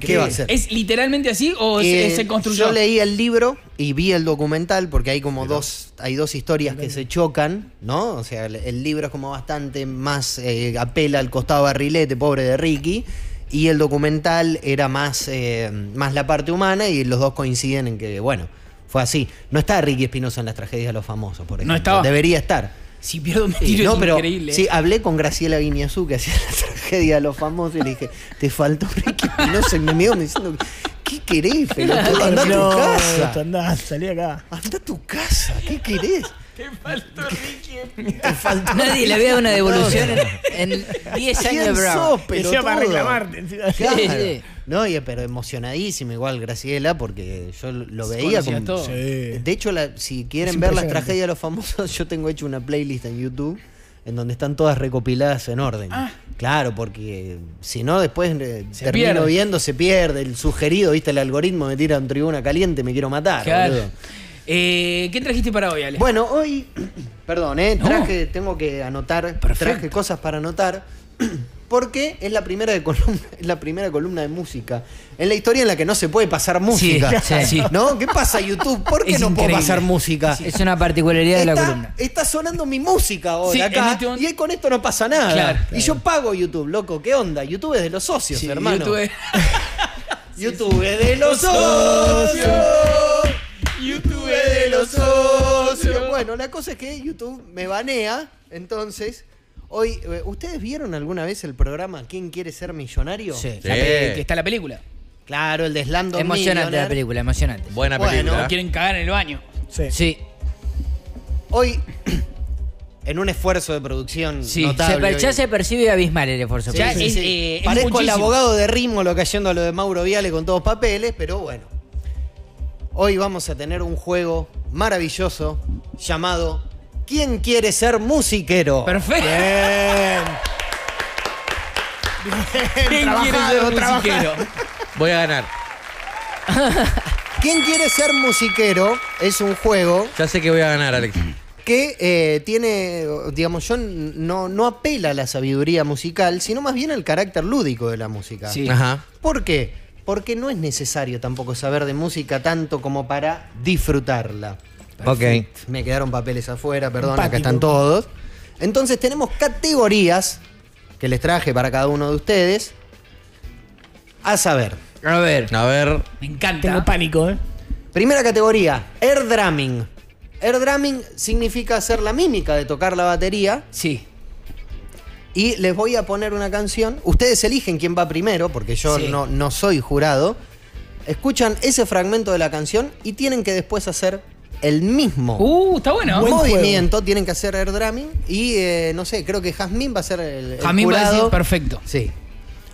Speaker 5: ¿Qué va a hacer?
Speaker 2: ¿Es literalmente así o se,
Speaker 5: Eh,
Speaker 2: se construyó?
Speaker 5: Yo leí el libro y vi el documental porque hay como dos, hay dos historias que se chocan, ¿no? O sea, el, el libro es como bastante más eh, apela al costado barrilete, pobre de Ricky, y el documental era más, eh, más la parte humana y los dos coinciden en que, bueno, fue así. No está Ricky Espinosa en las tragedias de los famosos, por ejemplo.
Speaker 2: estaba.
Speaker 5: Debería estar.
Speaker 2: Si pierdo me tiro
Speaker 5: no,
Speaker 2: es
Speaker 5: pero
Speaker 2: increíble.
Speaker 5: sí, hablé con Graciela Guiñazú, que hacía la *laughs* tragedia de los famosos, y le dije, te faltó Ricky Espinosa, y me miró me diciendo, ¿qué querés, pelotudo? Andá a tu
Speaker 6: No,
Speaker 5: casa.
Speaker 6: Andá, salí acá.
Speaker 5: Anda a tu casa, ¿qué querés?
Speaker 2: Te faltó Ricky.
Speaker 5: Te faltó
Speaker 4: Nadie le había dado una devolución en en 10 años de
Speaker 5: ¿Quién
Speaker 4: programa.
Speaker 5: sos,
Speaker 6: Decía para reclamarte.
Speaker 5: Claro.
Speaker 4: Sí.
Speaker 5: No, y- pero emocionadísima igual Graciela, porque yo lo veía como...
Speaker 2: todo.
Speaker 6: Sí.
Speaker 5: De hecho, la- si quieren ver las tragedias de los famosos, *laughs* yo tengo hecho una playlist en YouTube en donde están todas recopiladas en orden.
Speaker 2: Ah.
Speaker 5: Claro, porque si no, después eh,
Speaker 2: Se
Speaker 5: termino
Speaker 2: pierde.
Speaker 5: viendo, se pierde. El sugerido, viste, el algoritmo me tira en tribuna caliente, me quiero matar.
Speaker 2: Claro.
Speaker 5: boludo.
Speaker 2: Eh, ¿Qué trajiste para hoy, Ale?
Speaker 5: Bueno, hoy, *clears throat* perdón, eh,
Speaker 2: No.
Speaker 5: traje, tengo que anotar,
Speaker 2: Perfecto.
Speaker 5: traje cosas para anotar, *clears throat* porque es la primera de columna, *laughs* es la primera columna de música en la historia en la que no se puede pasar música. *laughs*
Speaker 4: sí, sí.
Speaker 5: ¿No? ¿Qué pasa YouTube? ¿Por qué
Speaker 2: Es
Speaker 5: no puedo
Speaker 2: increíble.
Speaker 5: pasar música?
Speaker 4: Es una particularidad de la columna.
Speaker 5: está sonando mi música ahora
Speaker 2: Sí,
Speaker 5: acá
Speaker 2: este momento-
Speaker 5: y con esto no pasa nada.
Speaker 2: Claro,
Speaker 5: y yo pago YouTube, loco, ¿qué onda? YouTube es de los socios, hermano.
Speaker 2: YouTube. *laughs*
Speaker 5: YouTube es de los socios. YouTube es de los socios. Bueno, la cosa es que YouTube me banea, entonces. Hoy, eh, ¿ustedes vieron alguna vez el programa ¿Quién quiere ser millonario?
Speaker 4: Sí.
Speaker 2: La pe- que está la película.
Speaker 5: Claro, el de Slando
Speaker 4: Emocionante la película, emocionante.
Speaker 3: Buena
Speaker 5: Bueno,
Speaker 3: película.
Speaker 2: No quieren cagar en el baño.
Speaker 6: Sí.
Speaker 4: Sí,
Speaker 5: Hoy, *clears throat* en un esfuerzo de producción
Speaker 4: sí. Se
Speaker 5: notable.
Speaker 4: per- ya
Speaker 5: hoy-
Speaker 4: se percibe abismal el esfuerzo.
Speaker 2: Ya
Speaker 5: Sí,
Speaker 2: es-
Speaker 5: sí.
Speaker 2: eh, es
Speaker 5: Parezco el
Speaker 2: muchísimo.
Speaker 5: abogado de Rímolo cayendo a lo de Mauro Viale con todos papeles, pero bueno. Hoy vamos a tener un juego maravilloso llamado ¿Quién quiere ser musiquero?
Speaker 2: Perfecto.
Speaker 6: Bien.
Speaker 2: ¿Quién quiere ser musiquero?
Speaker 3: Voy a ganar. *laughs*
Speaker 5: ¿Quién quiere ser musiquero? Es un juego
Speaker 3: Ya sé que voy a ganar, Alex.
Speaker 5: que eh, tiene, digamos, yo no, no apela a la sabiduría musical, sino más bien al carácter lúdico de la música.
Speaker 2: Sí.
Speaker 3: Ajá.
Speaker 5: ¿Por qué? Porque no es necesario tampoco saber de música tanto como para disfrutarla.
Speaker 3: Ok.
Speaker 5: Me quedaron papeles afuera, perdón, acá están todos. Entonces tenemos categorías que les traje para cada uno de ustedes. A saber,
Speaker 4: A ver.
Speaker 3: A ver.
Speaker 2: Me encanta.
Speaker 6: Tengo pánico, ¿eh?
Speaker 5: primera categoría, air drumming. Air drumming significa hacer la mímica de tocar la batería
Speaker 2: Sí.
Speaker 5: Y les voy a poner una canción. Ustedes eligen quién va primero, porque yo
Speaker 2: Sí.
Speaker 5: no, no soy jurado. Escuchan ese fragmento de la canción y tienen que después hacer el mismo
Speaker 2: Uh, está bueno.
Speaker 6: Buen
Speaker 5: movimiento, tienen que hacer air drumming y eh, no sé, creo que Jazmín va a ser el, el
Speaker 2: Jamín va a decir
Speaker 5: jurado.
Speaker 2: perfecto.
Speaker 5: Sí.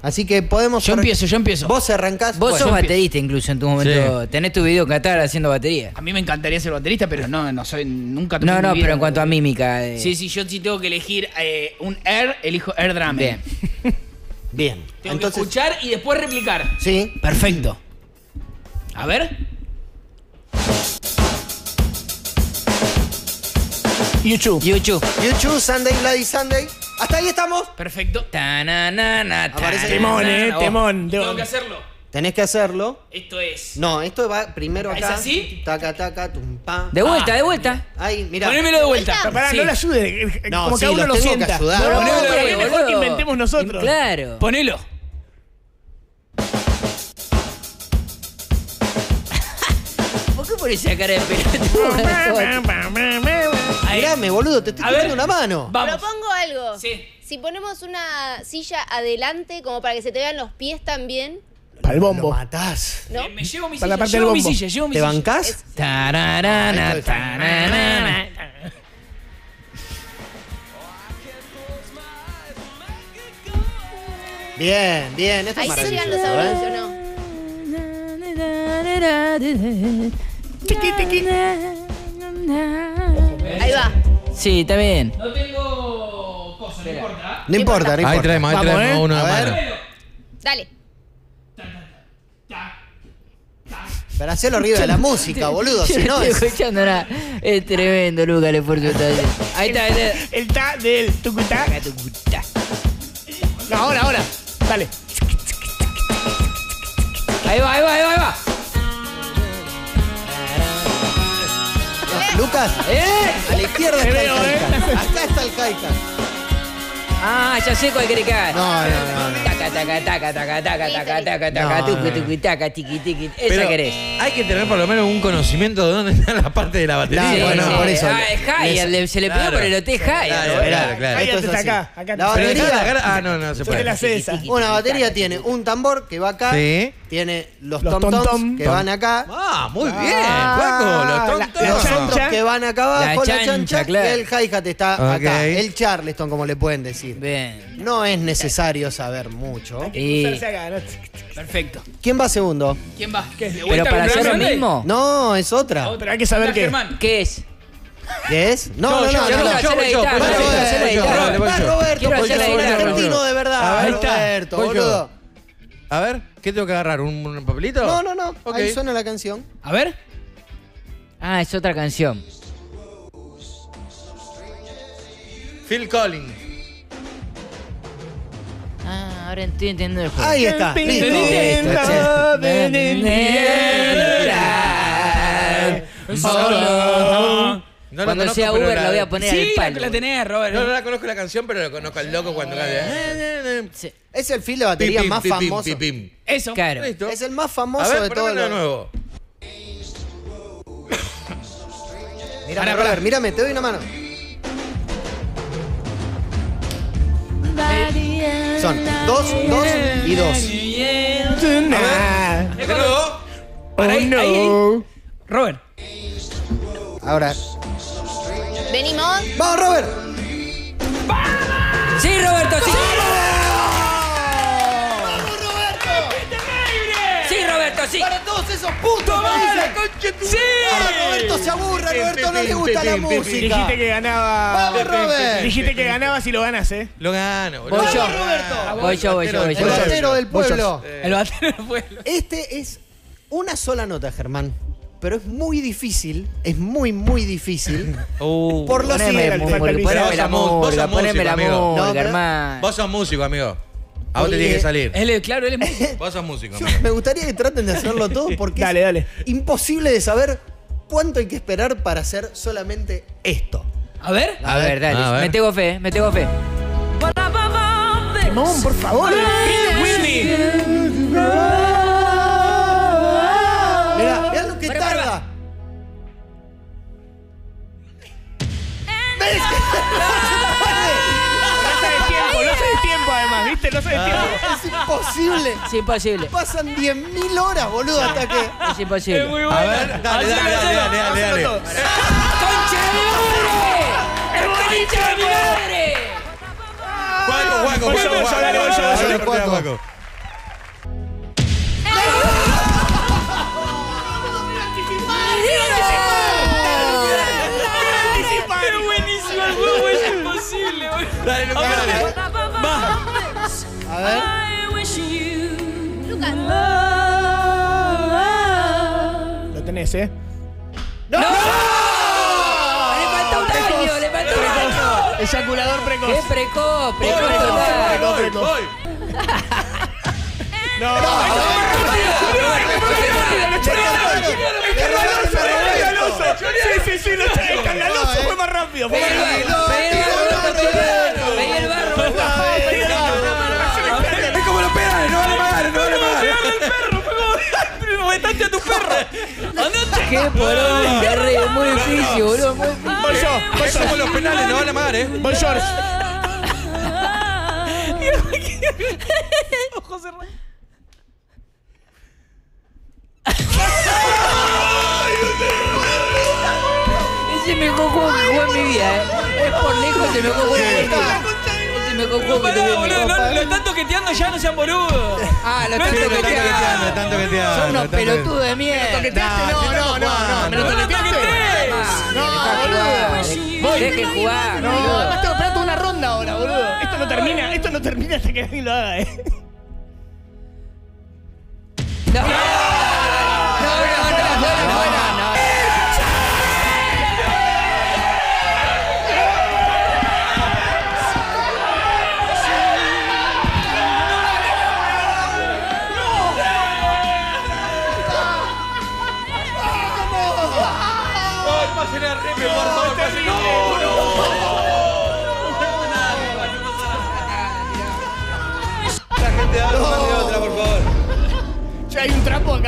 Speaker 5: Así que podemos.
Speaker 2: Yo empiezo, yo empiezo.
Speaker 5: Vos arrancás.
Speaker 4: Vos
Speaker 5: Bueno,
Speaker 4: sos baterista incluso en tu momento. Tenés tu video Qatar haciendo batería.
Speaker 2: A mí me encantaría ser baterista, pero no, no soy, nunca toqué
Speaker 4: No, no, pero en cuanto a mímica. eh,
Speaker 2: Sí, sí, yo sí tengo que elegir eh, un air, elijo air drum.
Speaker 4: Bien. *laughs*
Speaker 5: Bien.
Speaker 2: Tengo
Speaker 5: Entonces,
Speaker 2: que escuchar y después replicar.
Speaker 5: Sí.
Speaker 2: Perfecto. A ver.
Speaker 6: YouTube.
Speaker 4: YouTube.
Speaker 5: YouTube, Sunday, Bloody Sunday. Hasta ahí estamos.
Speaker 2: Perfecto.
Speaker 4: Tananana,
Speaker 5: Aparece-
Speaker 6: Temón, eh,
Speaker 2: Oh,
Speaker 6: temón.
Speaker 2: Tengo que hacerlo.
Speaker 5: Tenés que hacerlo.
Speaker 2: Esto es.
Speaker 5: No, esto va primero
Speaker 2: ¿Es
Speaker 5: acá.
Speaker 2: así?
Speaker 5: Taca, taca, tum, pa.
Speaker 4: De vuelta,
Speaker 2: Ah,
Speaker 4: de vuelta.
Speaker 5: Ahí, mira.
Speaker 2: Ponémelo de vuelta.
Speaker 6: Pero pará,
Speaker 2: Sí.
Speaker 6: no le ayude. eh,
Speaker 5: No,
Speaker 6: como
Speaker 5: sí,
Speaker 6: cada uno
Speaker 5: los
Speaker 6: lo
Speaker 5: tengo que
Speaker 6: sienta.
Speaker 5: ayudar.
Speaker 6: No,
Speaker 2: No,
Speaker 6: no,
Speaker 2: no,
Speaker 6: pero
Speaker 2: no,
Speaker 6: es mejor que inventemos nosotros.
Speaker 4: Claro.
Speaker 2: Ponelo.
Speaker 4: ¿Por qué pones esa cara de pelotudo? *laughs*
Speaker 5: Mirame, boludo, te estoy tirando una mano.
Speaker 2: Vamos.
Speaker 7: Propongo algo.
Speaker 2: Sí.
Speaker 7: Si ponemos una silla adelante, como para que se te vean los pies también,
Speaker 6: Para el
Speaker 5: Lo
Speaker 6: bombo.
Speaker 5: matás.
Speaker 7: ¿no?
Speaker 2: Eh, Me llevo mi
Speaker 6: Para la
Speaker 2: silla,
Speaker 6: parte del
Speaker 2: llevo mi
Speaker 6: bombo.
Speaker 2: silla, llevo mi
Speaker 5: ¿Te
Speaker 2: silla.
Speaker 5: bancás? Es-
Speaker 4: tararana.
Speaker 5: Bien, bien. Esto es
Speaker 7: Ahí se llegan los
Speaker 5: maravilloso,
Speaker 7: audios,
Speaker 5: ¿eh?
Speaker 7: ¿o no?
Speaker 6: Tiqui, tiqui.
Speaker 7: Ahí va.
Speaker 4: Sí, está bien.
Speaker 2: No tengo cosa, no importa.
Speaker 5: No importa, no importa.
Speaker 3: Ahí traemos, ahí
Speaker 6: Vamos,
Speaker 3: traemos
Speaker 6: ¿eh?
Speaker 3: uno de
Speaker 5: A ver.
Speaker 3: mano.
Speaker 7: Dale.
Speaker 5: Pero hacelo arriba de la música, boludo.
Speaker 4: Yo
Speaker 5: Si no,
Speaker 4: no estoy
Speaker 5: es-
Speaker 4: escuchando nada. Es tremendo, Luca, el esfuerzo que está haciendo. Ahí está, ahí está.
Speaker 6: El ta del tucutá. No, ahora, ahora. Dale.
Speaker 4: Ahí va, ahí va, ahí va, ahí va.
Speaker 5: Lucas,
Speaker 4: ¡Eh!
Speaker 5: a la izquierda está
Speaker 6: veo,
Speaker 5: el
Speaker 6: ¿eh?
Speaker 5: Acá está el hi-hat.
Speaker 4: Ah, ya sé cuál quiere caer.
Speaker 5: No, no, no, no.
Speaker 4: Taca, taca, taca, taca, taca, taca, taca, taca,
Speaker 5: No, no.
Speaker 4: taca, tiqui, tiqui. Esa
Speaker 3: Pero
Speaker 4: querés.
Speaker 3: hay que tener por lo menos un conocimiento de dónde está la parte de la batería.
Speaker 5: Sí,
Speaker 4: Sí,
Speaker 5: bueno,
Speaker 4: sí.
Speaker 5: por eso.
Speaker 4: Ah, es Hyatt, le- se le pidió
Speaker 3: Claro.
Speaker 4: por el hotel
Speaker 3: Claro,
Speaker 4: Hyatt.
Speaker 3: claro, claro.
Speaker 6: Ahí
Speaker 5: Esto es
Speaker 6: está
Speaker 5: así.
Speaker 6: acá. acá
Speaker 5: La
Speaker 6: está.
Speaker 3: Pero
Speaker 5: batería-
Speaker 3: dejá la cara- Ah, no, no se
Speaker 6: Yo te
Speaker 3: puede.
Speaker 6: la sé esa.
Speaker 5: Una batería tiene un tambor que va acá.
Speaker 3: Sí.
Speaker 5: Tiene los,
Speaker 6: Los
Speaker 5: tom-toms
Speaker 6: tom-tom.
Speaker 5: que van acá.
Speaker 3: Ah, muy bien,
Speaker 6: Ah,
Speaker 3: Juaco. Los
Speaker 6: la
Speaker 3: tontos.
Speaker 5: Los otros que van acá abajo, la
Speaker 4: La
Speaker 5: chancha,
Speaker 4: chancha, claro.
Speaker 5: y el hi-hat está acá. El charleston, como le pueden decir.
Speaker 4: Bien.
Speaker 5: No es necesario saber mucho.
Speaker 4: Y-.
Speaker 2: Perfecto.
Speaker 5: ¿Quién va segundo?
Speaker 2: ¿Quién va? ¿De
Speaker 4: Pero para hacer lo mismo,
Speaker 5: No, es otra.
Speaker 2: Otra.
Speaker 6: Hay que saber qué.
Speaker 2: Germán.
Speaker 4: ¿qué es?
Speaker 5: ¿Qué es? No, no,
Speaker 3: yo,
Speaker 5: no.
Speaker 3: yo,
Speaker 5: no,
Speaker 3: yo,
Speaker 5: no.
Speaker 3: yo, voy yo. A ver, ¿qué tengo que agarrar? ¿Un, un papelito?
Speaker 5: No, no, no.
Speaker 3: Ok.
Speaker 5: Ahí suena la canción.
Speaker 2: A ver.
Speaker 4: Ah, es otra canción.
Speaker 3: Phil Collins.
Speaker 4: Ah, ahora estoy entendiendo el juego.
Speaker 5: Ahí está. Listo.
Speaker 3: No la
Speaker 4: Cuando
Speaker 3: conozco,
Speaker 4: sea Uber la voy a poner al
Speaker 2: Sí, la,
Speaker 4: palo.
Speaker 2: la tenés, Robert.
Speaker 3: No, no la conozco la canción, pero la conozco al loco cuando canta.
Speaker 4: Sí,
Speaker 5: Es el fil de batería
Speaker 3: Pim, pim,
Speaker 5: más
Speaker 3: pim,
Speaker 5: famoso.
Speaker 3: pim, pim.
Speaker 2: Eso.
Speaker 4: Claro.
Speaker 3: Listo.
Speaker 5: Es el más
Speaker 3: A
Speaker 5: famoso
Speaker 3: ver,
Speaker 5: de todos los.
Speaker 3: nuevo.
Speaker 5: Mírame. Robert, mírame, te doy una mano. Son dos, dos y dos.
Speaker 3: De nuevo.
Speaker 2: Pará, ahí, ahí, ahí. Robert.
Speaker 5: Ahora.
Speaker 7: Venimos.
Speaker 5: ¡Vamos, Robert!
Speaker 4: Sí, Roberto, sí. Sí, Roberto, sí.
Speaker 5: Para todos esos me dicen.
Speaker 2: ¡Sí!
Speaker 5: Ahora Roberto se aburre, a Roberto no le gusta la música.
Speaker 6: Dijiste que ganaba.
Speaker 5: ¡Vamos, Robert!
Speaker 6: Dijiste que ganabas y lo ganas, ¿eh?
Speaker 3: Lo gano, boludo.
Speaker 4: Voy yo.
Speaker 5: Roberto!
Speaker 4: Voy yo, voy yo, voy
Speaker 5: El
Speaker 4: yo.
Speaker 5: batero del pueblo.
Speaker 2: El batero del pueblo.
Speaker 5: Este es una sola nota, Germán. Pero es muy difícil, es muy, muy difícil. *laughs*
Speaker 3: Uh.
Speaker 5: Por lo siguiente.
Speaker 4: Poneme
Speaker 6: el
Speaker 4: la
Speaker 3: Vos sos mu- vos
Speaker 4: murga,
Speaker 3: sos
Speaker 4: poneme la hermano.
Speaker 3: Vos sos músico, amigo. A vos te tiene que salir.
Speaker 2: Él es, claro, él es músico.
Speaker 3: Vos sos músico,
Speaker 5: Yo- me gustaría que traten de hacerlo todo *laughs* porque
Speaker 6: Dale,
Speaker 5: es
Speaker 6: dale.
Speaker 5: imposible de saber cuánto hay que esperar para hacer solamente esto.
Speaker 2: A ver.
Speaker 4: A ver, dale.
Speaker 3: A ver.
Speaker 4: Me tengo fe, me tengo fe.
Speaker 6: Timón, por favor. Whitney. *laughs* No sabes tiempo, no sabes tiempo además, ¿viste? No sabes tiempo.
Speaker 5: es imposible.
Speaker 4: Es imposible.
Speaker 5: Pasan 10.000 horas, boludo, hasta que.
Speaker 4: Es imposible.
Speaker 3: A ver, dale, dale, dale, dale, dale, dale.
Speaker 4: ¡Concha de madre! ¡Concha de mi madre!
Speaker 2: Imposible, boludo.
Speaker 3: Dale, Luca, dale.
Speaker 5: A ver.
Speaker 7: Lucas.
Speaker 6: Lo tenés, ¿eh?
Speaker 4: ¡Le falta un año! ¡Le falta un año!
Speaker 6: Eyaculador precoz.
Speaker 4: ¡Qué precoz!
Speaker 3: Voy,
Speaker 4: ¡Precoz
Speaker 3: voy,
Speaker 4: total!
Speaker 3: voy, voy, voy.
Speaker 6: No, escandaloso. Sí, sí, sí, lo está escandaloso. Fue más rápido. Fue más
Speaker 4: el
Speaker 6: rápido.
Speaker 4: barro, pedí el barro, pedí el barro, el.
Speaker 3: Es como los pedales, no vale pagar, no vale pagar.
Speaker 2: ¡Retaste a tu perro!
Speaker 4: ¡Qué porón! ¡Qué muy difícil, boludo!
Speaker 6: Voy yo, voy
Speaker 3: Es como
Speaker 6: yo.
Speaker 3: los penales, no vale pagar, eh.
Speaker 6: Voy George.
Speaker 2: Ojos cerrados.
Speaker 4: El mejor juego que jugué en mi vida, ¿eh? Es por lejos el mejor juego que jugué en mi vida. Es el mejor juego que
Speaker 2: Pará,
Speaker 4: tuve en mi
Speaker 2: boludo,
Speaker 4: vida.
Speaker 2: no, lo están toqueteando ya, no sean boludos.
Speaker 4: Ah, lo
Speaker 2: No
Speaker 4: están
Speaker 2: toqueteando.
Speaker 3: lo están toqueteando.
Speaker 4: Son unos pelotudos de mierda.
Speaker 6: No, no, no, no. ¿Me lo toqueteaste?
Speaker 4: No,
Speaker 6: Voy.
Speaker 4: Dejen jugar,
Speaker 6: No,
Speaker 4: boludo.
Speaker 6: además tengo esperando una ronda ahora, boludo. Esto no termina, esto no termina hasta que alguien lo haga, eh.
Speaker 4: No, no, no, no, no, no, no.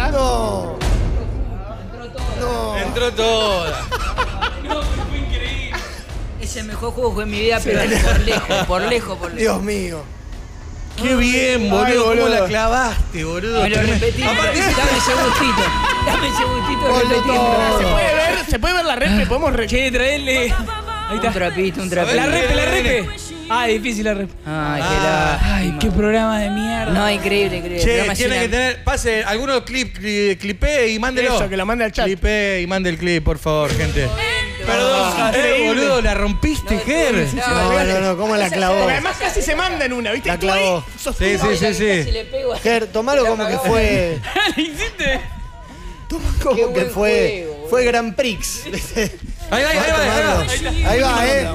Speaker 6: Un trapo acá.
Speaker 5: No.
Speaker 3: Entró toda.
Speaker 4: Es el mejor juego que en mi vida, pero por lejos, por lejos, por lejos.
Speaker 5: Dios mío.
Speaker 3: Qué bien,
Speaker 6: Ay,
Speaker 3: boludo. ¿Cómo
Speaker 6: boludo.
Speaker 3: la clavaste, boludo?
Speaker 4: Me lo repetí. Dame ese gustito. Dame ese gustito
Speaker 5: todo.
Speaker 6: ¿Se puede ver? ¿Se puede ver la red? ¿Podemos re
Speaker 2: Che, traele. Ahí
Speaker 4: Un
Speaker 2: está.
Speaker 4: trapito, un trapito.
Speaker 2: La repe, la repe. Ah, difícil la repe.
Speaker 4: Ay, qué
Speaker 3: Ah.
Speaker 4: lástima.
Speaker 2: Ay, qué programa de mierda.
Speaker 4: No, increíble, increíble.
Speaker 3: Che,
Speaker 4: Programa
Speaker 3: tiene que tener, pase algunos clip, cli- clipé y mándelo.
Speaker 6: Eso, que lo mande al chat.
Speaker 3: Clipé y mande el clip, por favor, gente. Perdón, eh, boludo, la rompiste, Ger.
Speaker 5: No, no, no, ¿cómo la clavó?
Speaker 6: Porque además casi se manda en una, ¿viste?
Speaker 5: La
Speaker 6: Tú ahí
Speaker 5: clavó.
Speaker 3: Sí, sí, sí, sí.
Speaker 4: le pego a-
Speaker 5: Ger, tomalo como que fue. *laughs*
Speaker 2: ¿Le hiciste?
Speaker 5: Como
Speaker 4: Qué
Speaker 5: que
Speaker 4: buen
Speaker 5: fue.
Speaker 4: juego,
Speaker 5: Fue Grand Prix.
Speaker 3: Ahí va, ahí va, ahí va.
Speaker 5: Ahí va, eh.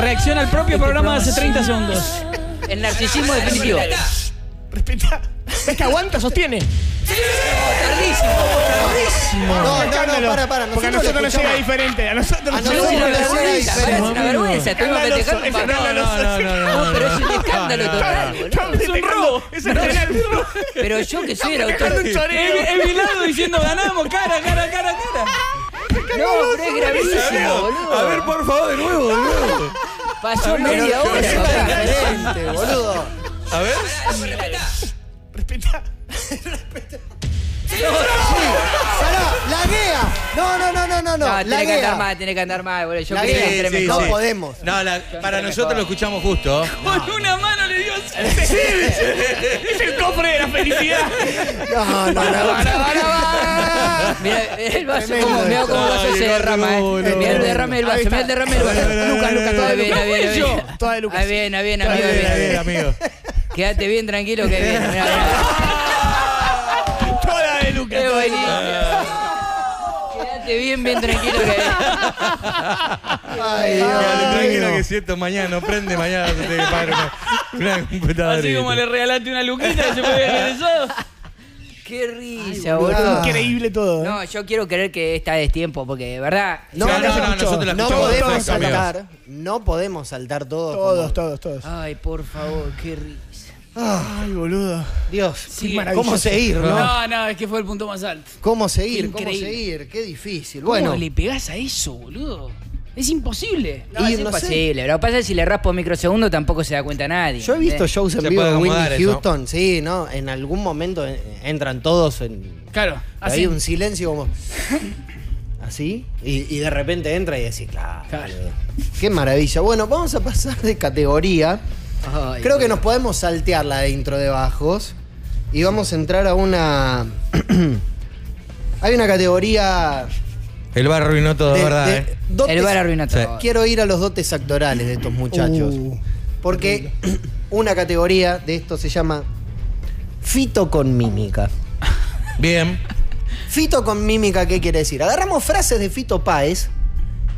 Speaker 2: Reacción al propio programa de hace 30 segundos.
Speaker 4: El narcisismo definitivo.
Speaker 6: Respeta. Es que aguanta, sostiene.
Speaker 5: No, no, no,
Speaker 6: Escándalo.
Speaker 5: para, para.
Speaker 6: Porque a
Speaker 5: Nosotros
Speaker 6: nos llega diferente. A nosotros
Speaker 5: A
Speaker 6: nos
Speaker 5: nosotros
Speaker 6: llega
Speaker 5: nos llega
Speaker 6: diferente.
Speaker 5: diferente.
Speaker 4: Es una vergüenza,
Speaker 6: es
Speaker 4: un papá.
Speaker 6: escandaloso.
Speaker 3: No, no, no, no.
Speaker 4: No, pero es un escándalo
Speaker 3: no, no,
Speaker 4: total,
Speaker 6: Estamos
Speaker 4: boludo.
Speaker 6: festejando. Es el penal.
Speaker 4: Pero yo que soy el autor.
Speaker 6: un.
Speaker 2: Es es Bilardo diciendo ganamos, cara, cara, cara, cara.
Speaker 4: No, pero es gravísimo, boludo.
Speaker 3: A ver, por favor, de nuevo, boludo.
Speaker 4: Pasó media hora,
Speaker 5: diferente, boludo.
Speaker 3: A ver.
Speaker 6: Respeta. *laughs*
Speaker 5: Pará, laguea. No, no, no, no, no, no.
Speaker 4: No, tiene que andar más, tiene que andar más, boludo. Yo
Speaker 5: La
Speaker 4: quería
Speaker 5: guía.
Speaker 4: que entre
Speaker 5: Sí, sí,
Speaker 4: mejor.
Speaker 5: No podemos.
Speaker 3: No, la- para nosotros lo escuchamos justo. *laughs*
Speaker 2: Con una mano le dio *laughs* así. *laughs*
Speaker 6: Es el cofre de la felicidad.
Speaker 5: No, no, no.
Speaker 4: Mira, el vaso
Speaker 5: Tremendo
Speaker 4: como, mira
Speaker 5: esto.
Speaker 4: cómo el vaso
Speaker 3: Ay,
Speaker 4: se
Speaker 3: no,
Speaker 4: derrama,
Speaker 3: no,
Speaker 4: eh.
Speaker 3: no,
Speaker 4: Mira el
Speaker 3: no.
Speaker 4: derrame del vaso,
Speaker 6: Ahí está.
Speaker 4: mira el derrame del vaso.
Speaker 6: Lucas, Lucas, toda de
Speaker 4: Ahí ahí ahí viene.
Speaker 6: Toda de Lucas.
Speaker 4: Ahí viene, ahí viene,
Speaker 3: Bien,
Speaker 4: amigo.
Speaker 3: bien, bien, amigo.
Speaker 4: Quédate bien tranquilo que viene. Mirá, mirá.
Speaker 6: Toda de Lucas.
Speaker 4: Qué buenísimo. Quédate bien, bien tranquilo que.
Speaker 5: Ay,
Speaker 3: Quédate tranquilo que si esto mañana no prende, mañana se que pagar una, una computadora.
Speaker 2: Así como le regalaste una luquita y se fue egresado.
Speaker 4: Qué risa,
Speaker 5: boludo.
Speaker 4: boludo.
Speaker 6: Increíble todo. ¿eh?
Speaker 4: No, yo quiero creer que esta es tiempo, porque de verdad.
Speaker 5: No,
Speaker 3: No,
Speaker 5: no,
Speaker 3: no, no,
Speaker 5: no,
Speaker 3: nosotros la
Speaker 5: no
Speaker 3: escuchamos
Speaker 5: podemos
Speaker 3: amigos.
Speaker 5: saltar. No podemos saltar todo.
Speaker 6: Todos,
Speaker 5: como-
Speaker 6: todos, todos.
Speaker 4: Ay, por favor, qué risa.
Speaker 6: Ay, boludo.
Speaker 5: Dios,
Speaker 2: Sí.
Speaker 5: ¿cómo seguir, no?
Speaker 2: No, no, es que fue el punto más alto.
Speaker 5: ¿Cómo seguir? ¿Cómo seguir? Qué difícil.
Speaker 2: Bueno,
Speaker 5: Bueno,
Speaker 2: le pegás a eso, boludo? Es imposible.
Speaker 4: No,
Speaker 5: Y
Speaker 4: es
Speaker 5: no sé.
Speaker 4: imposible. Lo que pasa es que si le raspo microsegundo tampoco se da cuenta nadie.
Speaker 5: yo he visto shows en
Speaker 3: Se
Speaker 5: vivo de Whitney
Speaker 3: eso.
Speaker 5: Houston, sí, ¿no? En algún momento entran todos en.
Speaker 2: Claro,
Speaker 5: Hay
Speaker 2: así.
Speaker 5: un silencio como. Así, y, y de repente entra y decís, claro.
Speaker 2: Claro.
Speaker 5: Qué maravilla. Bueno, vamos a pasar de categoría.
Speaker 4: Ay,
Speaker 5: Creo que nos podemos saltear la de intro de bajos y vamos a entrar a una. *clears throat* Hay una categoría.
Speaker 3: El bar arruinó todo,
Speaker 5: de-
Speaker 3: ¿verdad?
Speaker 5: de
Speaker 3: eh?
Speaker 5: dotes-
Speaker 4: El bar arruina
Speaker 3: Sí.
Speaker 4: todo.
Speaker 5: Quiero ir a los dotes actorales de estos muchachos.
Speaker 6: Uh,
Speaker 5: porque *clears throat* una categoría de esto se llama Fito con mímica.
Speaker 3: Bien.
Speaker 5: Fito con mímica, ¿qué quiere decir? Agarramos frases de Fito Páez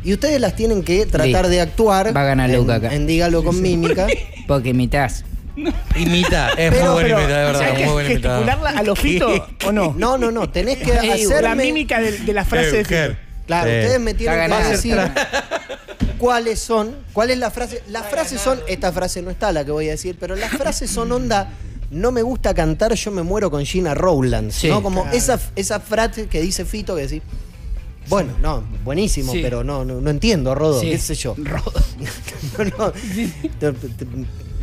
Speaker 5: y ustedes las tienen que tratar de actuar.
Speaker 4: Va a ganar
Speaker 5: en,
Speaker 4: Luca acá.
Speaker 5: en Dígalo con mímica.
Speaker 4: Porque imitás.
Speaker 3: Imita, es
Speaker 5: Pero-
Speaker 3: muy buena
Speaker 5: pero,
Speaker 3: imita, de verdad.
Speaker 6: ¿Hay que
Speaker 3: muy buena imitada.
Speaker 6: gesticularla a los Fito o no?
Speaker 5: No, no, no. Tenés que *laughs*
Speaker 4: Ey,
Speaker 5: hacerme...
Speaker 6: La mímica de, de la frase de Fito.
Speaker 3: Ger.
Speaker 5: Claro,
Speaker 3: Sí.
Speaker 5: ustedes me tienen que decir cuáles son, cuál es la frase. Las frases son, esta frase no está la que voy a decir, pero las frases son onda, no me gusta cantar, yo me muero con Gina Rowland.
Speaker 4: Sí.
Speaker 5: ¿no? Como
Speaker 6: Claro.
Speaker 5: esa, esa frase que dice Fito que decís, bueno, no, buenísimo,
Speaker 2: Sí.
Speaker 5: pero no, no, no entiendo, Rodo,
Speaker 2: Sí.
Speaker 5: qué sé yo. *laughs* no, no, te-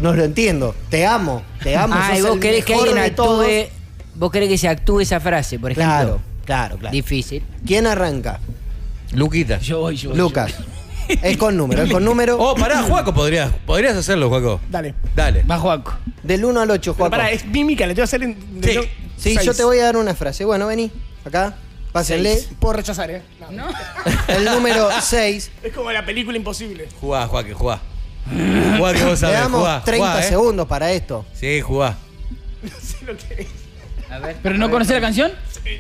Speaker 5: no lo entiendo. Te amo, te amo.
Speaker 4: Ay,
Speaker 5: sos
Speaker 4: vos querés que alguien actúe. Vos querés que se actúe esa frase, por ejemplo.
Speaker 5: Claro, claro, claro.
Speaker 4: Difícil.
Speaker 5: ¿Quién arranca?
Speaker 3: Luquita.
Speaker 2: Yo voy, yo voy.
Speaker 5: Lucas. Es con número, es con número.
Speaker 3: Oh, pará, Juaco, podrías, podrías hacerlo, Juaco.
Speaker 6: Dale.
Speaker 3: Dale.
Speaker 2: Va Juaco.
Speaker 5: Del 1 al 8,
Speaker 6: Pero
Speaker 5: Juaco.
Speaker 6: pará, es mímica, le tengo que hacer en.
Speaker 3: Sí.
Speaker 5: Sí, yo te voy a dar una frase. Bueno, vení, acá. Pásenle.
Speaker 6: Seis. Puedo rechazar, ¿eh? No. *laughs*
Speaker 5: El número 6.
Speaker 6: Es como la película imposible.
Speaker 3: Jugá, Juaque, jugá. Jugá que vos
Speaker 5: Le
Speaker 3: sabés,
Speaker 5: damos
Speaker 3: jugá.
Speaker 5: 30
Speaker 3: jugá, ¿eh?
Speaker 5: segundos para esto.
Speaker 3: Sí, jugá.
Speaker 6: No sé lo que es.
Speaker 4: A ver.
Speaker 2: ¿Pero no conocés la canción?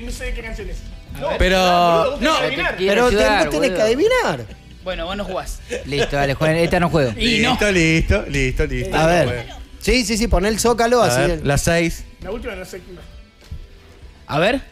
Speaker 6: No sé de qué canción es. No,
Speaker 3: Pero. No.
Speaker 6: que
Speaker 5: Pero vos tenés que adivinar.
Speaker 2: Bueno, vos no jugás.
Speaker 4: Listo, dale, Juan. Esta no juego.
Speaker 2: Y no.
Speaker 3: listo, listo, listo, listo.
Speaker 5: A ver. Sí, sí, sí, pon el zócalo
Speaker 3: A
Speaker 5: así.
Speaker 3: ver, las seis.
Speaker 6: La última no sé.
Speaker 2: A ver.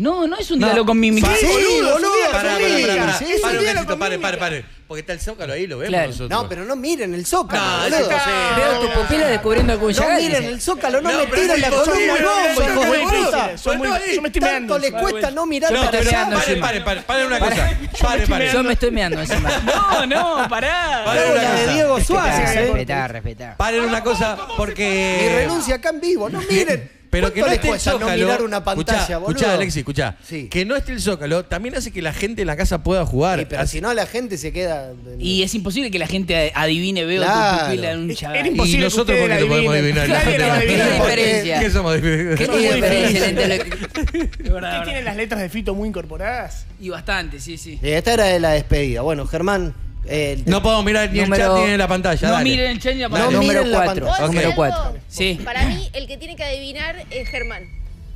Speaker 2: No, no es un diálogo con mímica.
Speaker 5: Sí,
Speaker 6: boludo,
Speaker 5: boludo.
Speaker 6: subí,
Speaker 3: Pará,
Speaker 5: sí,
Speaker 3: pará, pará, pará.
Speaker 5: sí,
Speaker 3: Pare pare, pare, pare. Porque está el zócalo ahí, lo vemos
Speaker 4: Claro.
Speaker 3: nosotros.
Speaker 5: No, pero no miren el zócalo,
Speaker 3: No,
Speaker 5: boludo.
Speaker 3: eso está
Speaker 4: Veo tu pupila descubriendo algún
Speaker 5: No miren el zócalo, no,
Speaker 3: No,
Speaker 5: me tiren la columna al
Speaker 3: no,
Speaker 5: bombo,
Speaker 6: yo me estoy meando.
Speaker 5: Tanto le cuesta no mirar
Speaker 4: Yo me
Speaker 5: para
Speaker 4: estoy
Speaker 5: allá.
Speaker 3: Pare,
Speaker 4: encima.
Speaker 3: pare, pare, pare una cosa. Pare, pare.
Speaker 4: Yo me estoy meando encima. *laughs*
Speaker 2: No, no, pará.
Speaker 3: Pare una
Speaker 5: de. Diego Suárez,
Speaker 4: Respetá,
Speaker 5: eh.
Speaker 4: respetá, respetá.
Speaker 3: Paren una cosa
Speaker 5: Mi
Speaker 3: porque.
Speaker 5: renuncia acá en vivo, no miren.
Speaker 3: Pero que no
Speaker 5: ¿Cuánto
Speaker 3: esté el
Speaker 5: cuesta no
Speaker 3: zócalo.
Speaker 5: mirar una pantalla,
Speaker 3: escuchá,
Speaker 5: boludo?
Speaker 3: escuchá, Alexi, escuchá.
Speaker 5: Sí.
Speaker 3: Que no esté el zócalo también hace que la gente en la casa pueda jugar.
Speaker 5: Sí, pero
Speaker 3: Así-
Speaker 5: si no, la gente se queda.
Speaker 2: Y es imposible que la gente adivine, veo
Speaker 5: Claro.
Speaker 2: tu pupila en un chaval.
Speaker 3: y
Speaker 6: imposible
Speaker 3: nosotros porque lo podemos adivinar.
Speaker 6: Nadie a
Speaker 4: ¿Qué diferencia?
Speaker 3: ¿Qué somos?
Speaker 4: ¿Qué diferencia lo-
Speaker 6: ¿Qué tienen las letras de Fito muy incorporadas?
Speaker 2: Y bastante, sí, sí.
Speaker 5: Eh, Esta era de la despedida. Bueno, Germán. Eh,
Speaker 3: No podemos mirar ni el
Speaker 4: Número-
Speaker 3: chat ni en la pantalla.
Speaker 2: No
Speaker 3: dale.
Speaker 2: miren el chat ni la
Speaker 5: No
Speaker 2: pantalla.
Speaker 4: Número
Speaker 5: miren la
Speaker 4: 4.
Speaker 5: pantalla.
Speaker 7: ¿Puedo
Speaker 4: Número
Speaker 7: decir
Speaker 4: 4.
Speaker 7: algo?
Speaker 2: Sí.
Speaker 7: Para mí, el que tiene que adivinar es Germán.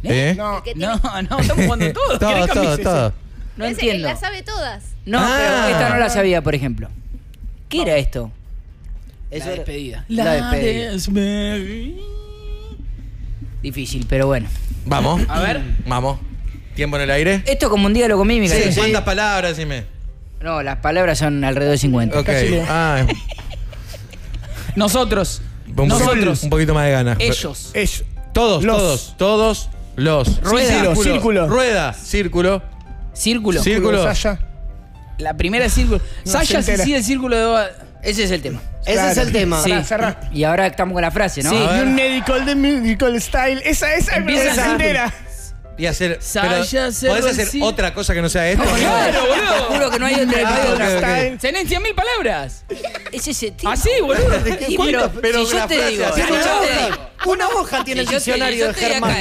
Speaker 3: ¿Eh?
Speaker 6: No.
Speaker 7: El que tiene-
Speaker 2: No, no, estamos jugando *laughs* todos.
Speaker 3: Todo,
Speaker 6: ¿Querés
Speaker 3: todo,
Speaker 6: cambies
Speaker 3: todo.
Speaker 4: No entiendo.
Speaker 7: La sabe todas.
Speaker 4: No,
Speaker 3: Ah.
Speaker 4: pero esta no la sabía, por ejemplo. ¿Qué era esto?
Speaker 5: eso
Speaker 2: La despedida.
Speaker 5: La despedida.
Speaker 2: despedida.
Speaker 4: Difícil, pero bueno.
Speaker 3: Vamos.
Speaker 2: A ver.
Speaker 3: Vamos. ¿Tiempo en el aire?
Speaker 4: Esto como un día lo comí, mi
Speaker 3: Sí. ¿Cuántas palabras? Dime.
Speaker 4: No, las palabras son alrededor de 50.
Speaker 3: Ok. Ah, *laughs*
Speaker 2: Nosotros.
Speaker 3: un,
Speaker 2: Nosotros.
Speaker 3: un poquito más de ganas.
Speaker 2: Ellos.
Speaker 6: Ellos.
Speaker 3: Todos,
Speaker 6: Los.
Speaker 3: todos, todos, los.
Speaker 6: Rueda. Círculo.
Speaker 3: Rueda, círculo.
Speaker 2: Círculo.
Speaker 3: Círculo.
Speaker 6: Sasha.
Speaker 2: La primera es círculo.
Speaker 6: No,
Speaker 2: Sasha
Speaker 6: se entera.
Speaker 2: sigue el círculo de.
Speaker 4: Ese es el tema.
Speaker 5: Ese
Speaker 6: Claro.
Speaker 5: es el tema.
Speaker 2: Sí.
Speaker 6: Cerrá.
Speaker 4: Y ahora estamos con la frase, ¿no?
Speaker 2: Sí.
Speaker 3: A ver.
Speaker 6: You medical, the musical style. Esa, esa,
Speaker 2: Empieza
Speaker 6: esa
Speaker 2: así.
Speaker 6: entera.
Speaker 3: Y hacer. Pero,
Speaker 2: se
Speaker 3: ¿Podés hacer otra cosa que no sea esto?
Speaker 2: Claro,
Speaker 4: Te
Speaker 2: boludo.
Speaker 4: juro que no hay otra.
Speaker 3: Ah,
Speaker 4: no
Speaker 2: 100.000 palabras.
Speaker 4: Es ese tema.
Speaker 2: Así, boludo.
Speaker 4: Y pero,
Speaker 3: Pero
Speaker 4: si yo te digo, si
Speaker 3: no
Speaker 4: yo te
Speaker 5: Una hoja tiene el
Speaker 4: te-
Speaker 5: diccionario
Speaker 4: yo
Speaker 5: de Germán.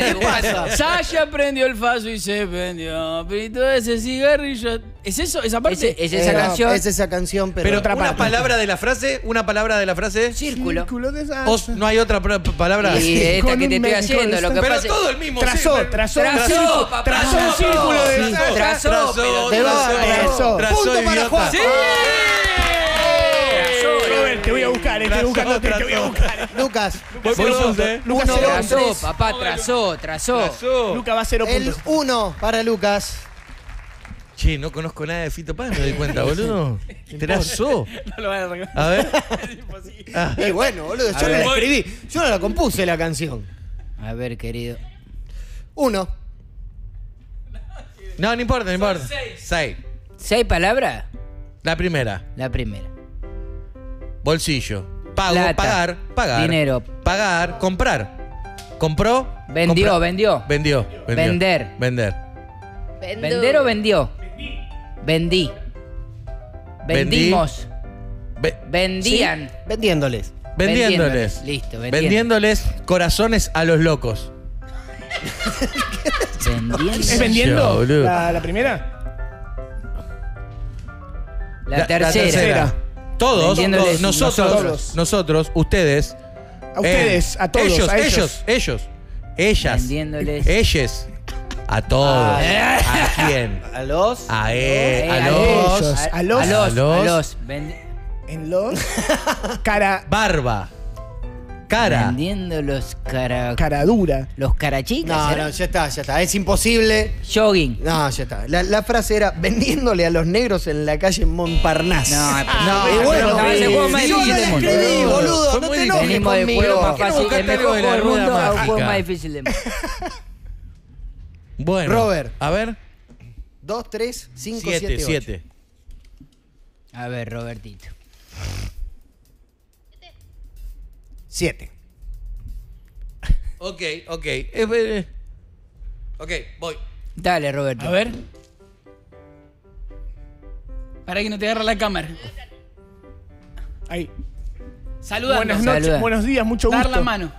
Speaker 2: Sasha prendió el faso y se prendió. Pero ese cigarrillo. ¿Es eso? ¿Esa parte?
Speaker 4: Ese- es esa
Speaker 5: Eh, no,
Speaker 4: canción.
Speaker 5: Es esa canción, pero.
Speaker 3: Pero
Speaker 6: otra
Speaker 3: una
Speaker 6: parte.
Speaker 3: palabra de la frase, una palabra de la frase.
Speaker 4: Círculo.
Speaker 6: Círculo de Sasha.
Speaker 3: O no hay otra palabra.
Speaker 4: Y *laughs* esta que te estoy haciendo, lo que
Speaker 3: Pero
Speaker 4: pasa
Speaker 3: todo el mismo.
Speaker 6: Trazó,
Speaker 3: sí,
Speaker 6: trazó,
Speaker 4: Trazó,
Speaker 6: trazó,
Speaker 4: papá,
Speaker 6: trazó un
Speaker 4: trazó.
Speaker 6: círculo de
Speaker 4: trazó.
Speaker 3: Trazó,
Speaker 4: pero
Speaker 5: te va-
Speaker 6: Trazó.
Speaker 3: trazó,
Speaker 5: Punto para
Speaker 3: idiota.
Speaker 5: Juan.
Speaker 2: ¡Sí!
Speaker 6: Robert, te voy a buscar, eh, te voy
Speaker 3: Trazó,
Speaker 6: buscando, te voy a
Speaker 3: trazó.
Speaker 6: buscar.
Speaker 5: Lucas.
Speaker 3: Voy por dos, eh.
Speaker 6: Lucas
Speaker 5: Uno,
Speaker 4: Trazó, papá, trazó, trazó.
Speaker 3: Trazó.
Speaker 6: Lucas va a cero
Speaker 5: El
Speaker 6: puntos.
Speaker 5: 1 para Lucas.
Speaker 3: Che, no conozco nada de Fito Paz, me doy cuenta, boludo. *laughs* Trazó. *laughs*
Speaker 2: No lo van a reconocer.
Speaker 3: A ver. *laughs* Ah,
Speaker 5: Y bueno, boludo, yo no
Speaker 4: ver.
Speaker 5: la escribí. Yo no la compuse la canción.
Speaker 4: A ver, querido.
Speaker 5: Uno.
Speaker 3: No, no importa, no importa. Seis.
Speaker 4: ¿Seis palabras?
Speaker 3: La primera.
Speaker 4: La primera.
Speaker 3: Bolsillo. Pago,
Speaker 4: Plata.
Speaker 3: pagar, pagar.
Speaker 4: Dinero.
Speaker 3: Pagar, comprar. ¿Compró?
Speaker 4: Vendió,
Speaker 3: Compró.
Speaker 4: vendió.
Speaker 3: Vendió, vendió.
Speaker 4: Vender.
Speaker 3: Vender.
Speaker 4: ¿Vender o vendió? Vendí. Vendimos.
Speaker 3: Ve-
Speaker 4: Vendían.
Speaker 5: Vendiéndoles.
Speaker 3: vendiéndoles.
Speaker 4: Listo, vendiendo.
Speaker 3: Vendiéndoles corazones a los locos.
Speaker 4: Vendiendo.
Speaker 6: ¿Es vendiendo? La, la primera.
Speaker 4: La, tercera.
Speaker 3: Todos, nosotros,
Speaker 6: nosotros.
Speaker 3: nosotros, ustedes.
Speaker 6: A ustedes,
Speaker 3: eh,
Speaker 6: a todos.
Speaker 3: Ellos,
Speaker 6: a
Speaker 3: ellos, ellos. Ellas.
Speaker 4: Vendiéndoles.
Speaker 3: Ellas. A todos.
Speaker 5: Ah.
Speaker 3: ¿A quién? *laughs*
Speaker 5: A los.
Speaker 3: A
Speaker 4: Eh,
Speaker 3: él. A
Speaker 4: a
Speaker 3: los.
Speaker 6: ellos.
Speaker 4: A,
Speaker 6: los-
Speaker 4: a los.
Speaker 3: a los-
Speaker 4: a los.
Speaker 6: En los. Cara.
Speaker 3: Barba. Cara.
Speaker 4: vendiendo los cara.
Speaker 6: Cara dura.
Speaker 4: los carachicas.
Speaker 5: No,
Speaker 4: ¿era?
Speaker 5: no, ya está, ya está. Es imposible.
Speaker 4: Jogging.
Speaker 5: No, ya está. La, la frase era vendiéndole a los negros en la calle Montparnasse.
Speaker 4: No, *laughs*
Speaker 5: no,
Speaker 4: pero-
Speaker 5: y bueno,
Speaker 4: no, es el juego más difícil
Speaker 5: no
Speaker 4: del mundo.
Speaker 5: escribí, boludo.
Speaker 3: Fue
Speaker 5: no
Speaker 3: muy
Speaker 5: te enojes conmigo.
Speaker 4: juego más fácil. El mejor
Speaker 3: algo de la
Speaker 4: juego del mundo a un juego más difícil del mundo. *laughs*
Speaker 3: Bueno.
Speaker 5: Robert.
Speaker 3: A ver.
Speaker 5: 2, 3, 5, 7,
Speaker 3: Siete,
Speaker 5: 8.
Speaker 3: siete.
Speaker 4: A ver, Robertito.
Speaker 5: 7.
Speaker 3: Ok, ok. Eh, Ok, voy.
Speaker 4: Dale, Roberto.
Speaker 2: A ver. Para que no te agarre la cámara.
Speaker 6: Ahí.
Speaker 2: Saludando.
Speaker 6: Buenas noches,
Speaker 4: Saluda.
Speaker 6: buenos días, mucho gusto.
Speaker 2: Dar la mano.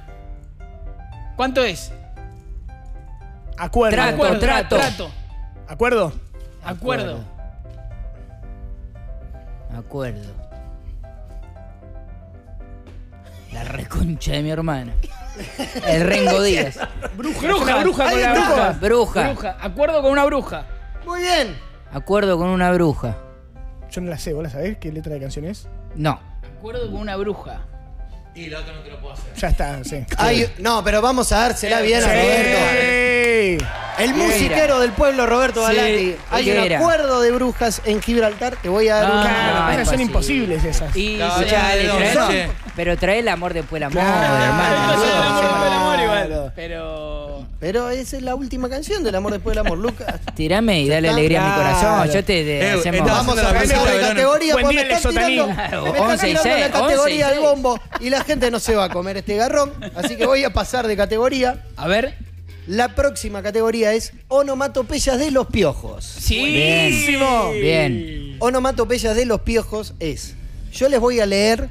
Speaker 2: ¿Cuánto es?
Speaker 6: Acuerdo.
Speaker 4: Trato,
Speaker 2: Acuerdo,
Speaker 4: trato.
Speaker 2: trato.
Speaker 6: Acuerdo.
Speaker 2: Acuerdo.
Speaker 4: Acuerdo. La reconcha de mi hermana. El Rengo Díaz.
Speaker 6: Bruja. Bruja, bruja con la bruja.
Speaker 4: Bruja.
Speaker 2: Bruja. Acuerdo con una bruja.
Speaker 5: Muy bien.
Speaker 4: Acuerdo con una bruja.
Speaker 6: Yo no la sé, ¿vos la sabés qué letra de canción es?
Speaker 4: No.
Speaker 2: Acuerdo con una bruja.
Speaker 3: Y la otra no te lo puedo hacer.
Speaker 6: Ya está, sí.
Speaker 5: No, pero vamos a dársela bien a. Roberto. El musiquero del pueblo, Roberto
Speaker 2: Sí.
Speaker 5: Balati. Hay
Speaker 4: ¿Qué
Speaker 5: un
Speaker 4: era?
Speaker 5: acuerdo de brujas en Gibraltar. Te voy a dar una.
Speaker 4: No,
Speaker 6: esas son
Speaker 4: imposible.
Speaker 6: imposibles esas.
Speaker 2: Y
Speaker 3: No,
Speaker 2: se-
Speaker 4: Escuchá,
Speaker 3: de
Speaker 4: le
Speaker 3: dónde,
Speaker 4: trae-
Speaker 3: che.
Speaker 4: pero trae el amor después amor,
Speaker 6: Claro.
Speaker 4: hermano.
Speaker 2: Del amor igual. Pero.
Speaker 5: Pero esa es la última canción del amor después del amor, Lucas. *laughs*
Speaker 4: Tirame y dale alegría a mi corazón. Yo te de-
Speaker 3: Eh,
Speaker 4: hacemos.
Speaker 5: Vamos a
Speaker 3: la
Speaker 5: de
Speaker 3: verano.
Speaker 5: categoría.
Speaker 6: Buen
Speaker 5: porque
Speaker 6: día, *laughs*
Speaker 5: me están tirando- me están
Speaker 4: 11 y
Speaker 5: tirando la
Speaker 4: 6,
Speaker 5: categoría
Speaker 4: 11 y
Speaker 5: del bombo y la gente no se va a comer este garrón. Así que voy a pasar de categoría.
Speaker 2: A ver.
Speaker 5: La próxima categoría es onomatopeyas de los piojos.
Speaker 2: Sí.
Speaker 4: Bien.
Speaker 5: Onomatopeyas de los piojos es. Yo les voy a leer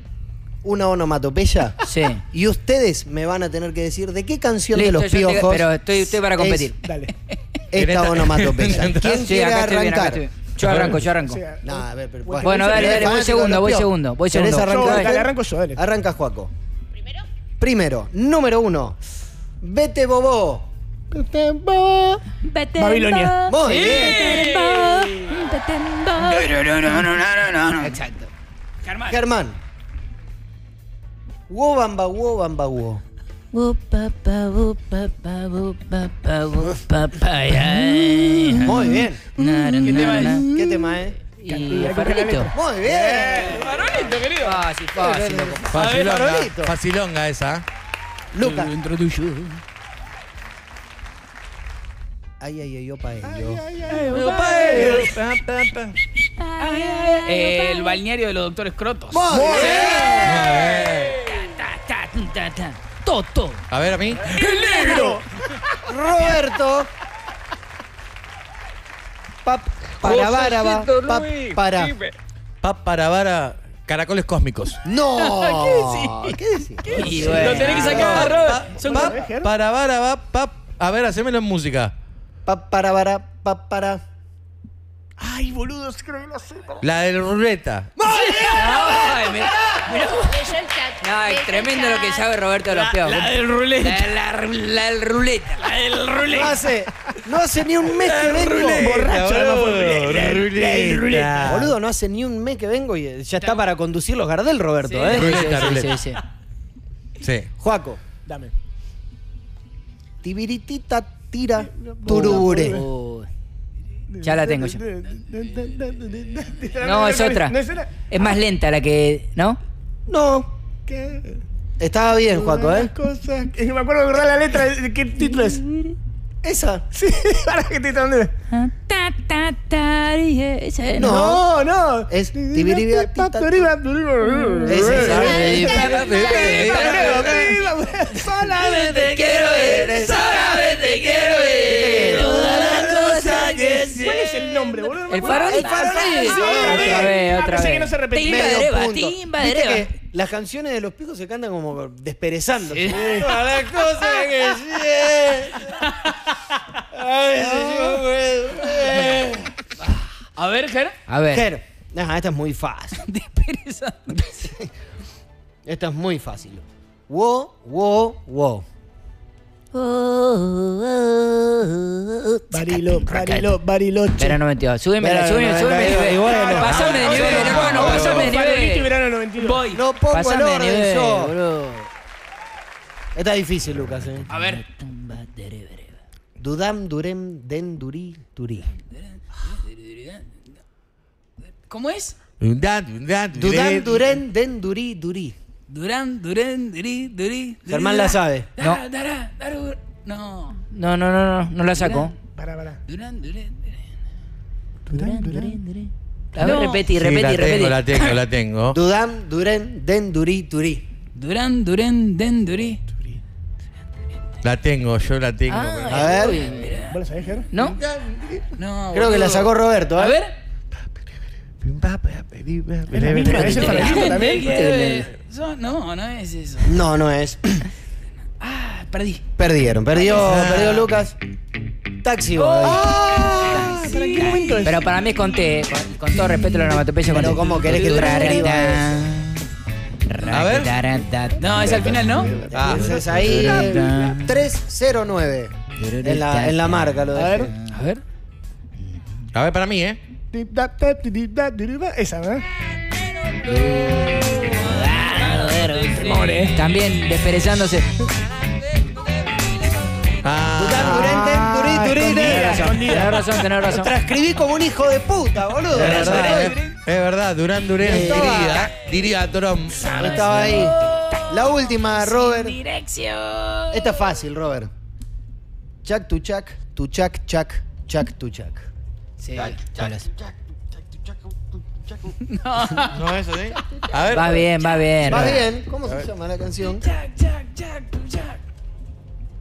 Speaker 5: una onomatopeya.
Speaker 4: Sí.
Speaker 5: Y ustedes me van a tener que decir de qué canción de
Speaker 4: Listo,
Speaker 5: los
Speaker 4: yo te-
Speaker 5: piojos.
Speaker 4: pero estoy, estoy para
Speaker 5: es
Speaker 4: competir.
Speaker 6: Dale. *laughs*
Speaker 5: Esta onomatopeya. *laughs* ¿Quién
Speaker 4: Sí,
Speaker 5: quiere
Speaker 4: bien,
Speaker 5: arrancar?
Speaker 4: bien. Yo arranco, yo arranco.
Speaker 6: Sí,
Speaker 5: No, a ver, pero,
Speaker 4: Bueno, dale, dale, voy
Speaker 5: de
Speaker 4: segundo, voy
Speaker 5: piojos.
Speaker 4: segundo, voy
Speaker 5: ¿Querés
Speaker 4: segundo.
Speaker 5: arrancar?
Speaker 6: Yo, dale, arranco yo, dale.
Speaker 5: Arranca Juaco. ¿Primero? Primero, número uno. Vete Bobo.
Speaker 6: Babilonia.
Speaker 5: Muy bien.
Speaker 2: No, no, no, no, no, no, no.
Speaker 5: Exacto.
Speaker 2: Germán.
Speaker 5: Germán. Wobamba, wobamba, wo. Muy bien.
Speaker 2: ¿Qué tema es?
Speaker 5: ¿Qué tema es?
Speaker 4: Y Farolito.
Speaker 5: Muy bien.
Speaker 2: Farolito, querido.
Speaker 4: Fácil, fácil.
Speaker 3: Facilonga,
Speaker 5: Farolito.
Speaker 3: facilonga esa.
Speaker 5: Lucas.
Speaker 2: Dentro tuyo.
Speaker 5: Ay, ay, ay, opa, ello.
Speaker 2: Eh, el balneario de los doctores Crotos.
Speaker 5: Muy bien.
Speaker 2: Toto.
Speaker 3: A ver, a mí.
Speaker 5: Roberto. Pap, para, va, pap, para.
Speaker 3: Pa para vara, caracoles cósmicos.
Speaker 5: No. *laughs* ¿Qué decís?
Speaker 4: Y
Speaker 2: Lo
Speaker 4: bueno.
Speaker 2: tenés que sacar, Robert. Son
Speaker 3: Pa para vara, va, pa. A ver, hacémelo en música.
Speaker 5: Pap, para, para, pap, para.
Speaker 6: Ay, boludo, creo que lo sé.
Speaker 3: La de ruleta.
Speaker 4: Ay.
Speaker 7: Leyó el chat.
Speaker 4: No, es tremendo lo que sabe Roberto de los Piojos.
Speaker 2: La del ruleta.
Speaker 4: La, la, la del ruleta.
Speaker 2: La del
Speaker 5: No
Speaker 2: ruleta.
Speaker 5: hace, no hace ni un mes que vengo.
Speaker 6: Borracho, además, fue-
Speaker 3: Ruleta.
Speaker 5: Boludo, no hace ni un mes que vengo y ya está para conducir los Gardel, Roberto, ¿eh?
Speaker 3: Ruleta,
Speaker 4: Sí,
Speaker 3: ruleta.
Speaker 4: sí, sí.
Speaker 3: Sí.
Speaker 5: Juaco.
Speaker 6: Dame.
Speaker 5: Tibiritita tira turubure.
Speaker 4: Ya la tengo yo. *laughs* ¿No es otra?
Speaker 6: Es
Speaker 4: más lenta la que. ¿No?
Speaker 5: No.
Speaker 6: ¿Qué?
Speaker 5: Estaba bien, Juaco, ¿eh?
Speaker 6: cosa- Es que me acuerdo de verdad la letra. ¿de ¿Qué título es?
Speaker 5: Esa.
Speaker 6: Sí, ¿para qué título? ¿Dónde?
Speaker 5: No.
Speaker 6: No.
Speaker 5: Es tibiribatita- Es
Speaker 6: Solamente quiero ver, solamente quiero nombre, boludo?
Speaker 4: El farolito.
Speaker 5: El farolito.
Speaker 4: Otra vez, otra
Speaker 6: pensé
Speaker 4: vez.
Speaker 6: que no se repetía.
Speaker 4: Timba de Reba, timba de
Speaker 5: Viste
Speaker 4: Reba.
Speaker 5: que las canciones de los picos se cantan como desperezando.
Speaker 2: Sí.
Speaker 5: Todas las *laughs* cosas que si yo puedo.
Speaker 2: A ver, Ger.
Speaker 4: A ver.
Speaker 5: Ger, nah, esta es muy fácil. *laughs*
Speaker 2: Despereza.
Speaker 5: Esta es muy fácil. Wo, wo, wo.
Speaker 6: Barilo, Barilo, Bariloche.
Speaker 4: Verano 92. Súbeme,
Speaker 5: Verano
Speaker 4: súbeme,
Speaker 5: 92,
Speaker 4: súbeme.
Speaker 5: bueno.
Speaker 4: Pasame de nivel, hermano, pasame de nivel.
Speaker 6: verano 92.
Speaker 2: Voy.
Speaker 5: No pongo el
Speaker 4: Pasame
Speaker 5: orden yo.
Speaker 4: boludo.
Speaker 5: Esta es difícil, Lucas. Eh.
Speaker 2: A ver.
Speaker 5: Dudam, durem, den, duri, duri.
Speaker 2: ¿Cómo es?
Speaker 5: Dudam, duren, den, duri, duri.
Speaker 2: Durán, Durán, Duri, Duri.
Speaker 5: Germán la sabe.
Speaker 4: No.
Speaker 2: No. No.
Speaker 4: No, no, no, no, no la saco.
Speaker 6: Pará, pará.
Speaker 2: Durán, Durán,
Speaker 4: A ver,
Speaker 2: No.
Speaker 4: repetí,
Speaker 3: Sí,
Speaker 4: repetí,
Speaker 3: la tengo,
Speaker 4: repetí.
Speaker 3: la tengo, la tengo.
Speaker 5: Dudam, duren, den, duri, duri.
Speaker 2: Durán, Durán, Den, Duri.
Speaker 3: La tengo, yo la tengo.
Speaker 4: Ah,
Speaker 5: A ver.
Speaker 6: ¿Vos lo sabés, Ger?
Speaker 4: ¿No?
Speaker 2: No,
Speaker 5: Creo que la sacó Roberto, ¿eh?
Speaker 2: A ver. No, no es eso.
Speaker 5: No, no es.
Speaker 2: Ah, perdí.
Speaker 5: Perdieron. Perdió, perdió Lucas. Taxi Boy.
Speaker 6: Ah, ¿para qué momento es?
Speaker 4: Pero para mí es con con, todo respeto a la onomatopeya.
Speaker 5: Pero. ¿cómo querés que escriba
Speaker 3: A ver.
Speaker 2: No, es al final, ¿no?
Speaker 3: Ah.
Speaker 5: Entonces ahí 309. En la, en la marca lo
Speaker 6: A ver.
Speaker 2: A ver.
Speaker 3: A ver, para mí, ¿eh?
Speaker 6: Esa, ¿verdad?
Speaker 4: También desperezándose.
Speaker 3: Ah,
Speaker 5: den.
Speaker 6: escondida.
Speaker 4: Tenés razón, tenés razón.
Speaker 5: Transcribí como un hijo de puta, boludo.
Speaker 3: es verdad, ¿eh? es verdad, Durán Durán diría, diría Trom.
Speaker 5: Estaba ahí. La última, Robert.
Speaker 2: Dirección.
Speaker 5: Esta es fácil, Robert. Chac tu chac, tu chac chac, chac tu chac.
Speaker 2: Sí.
Speaker 3: ¿No es así? A ver.
Speaker 4: Va bien, va bien.
Speaker 5: Va bien. ¿Cómo se llama la canción?
Speaker 2: Jack, Jack, Jack, Jack.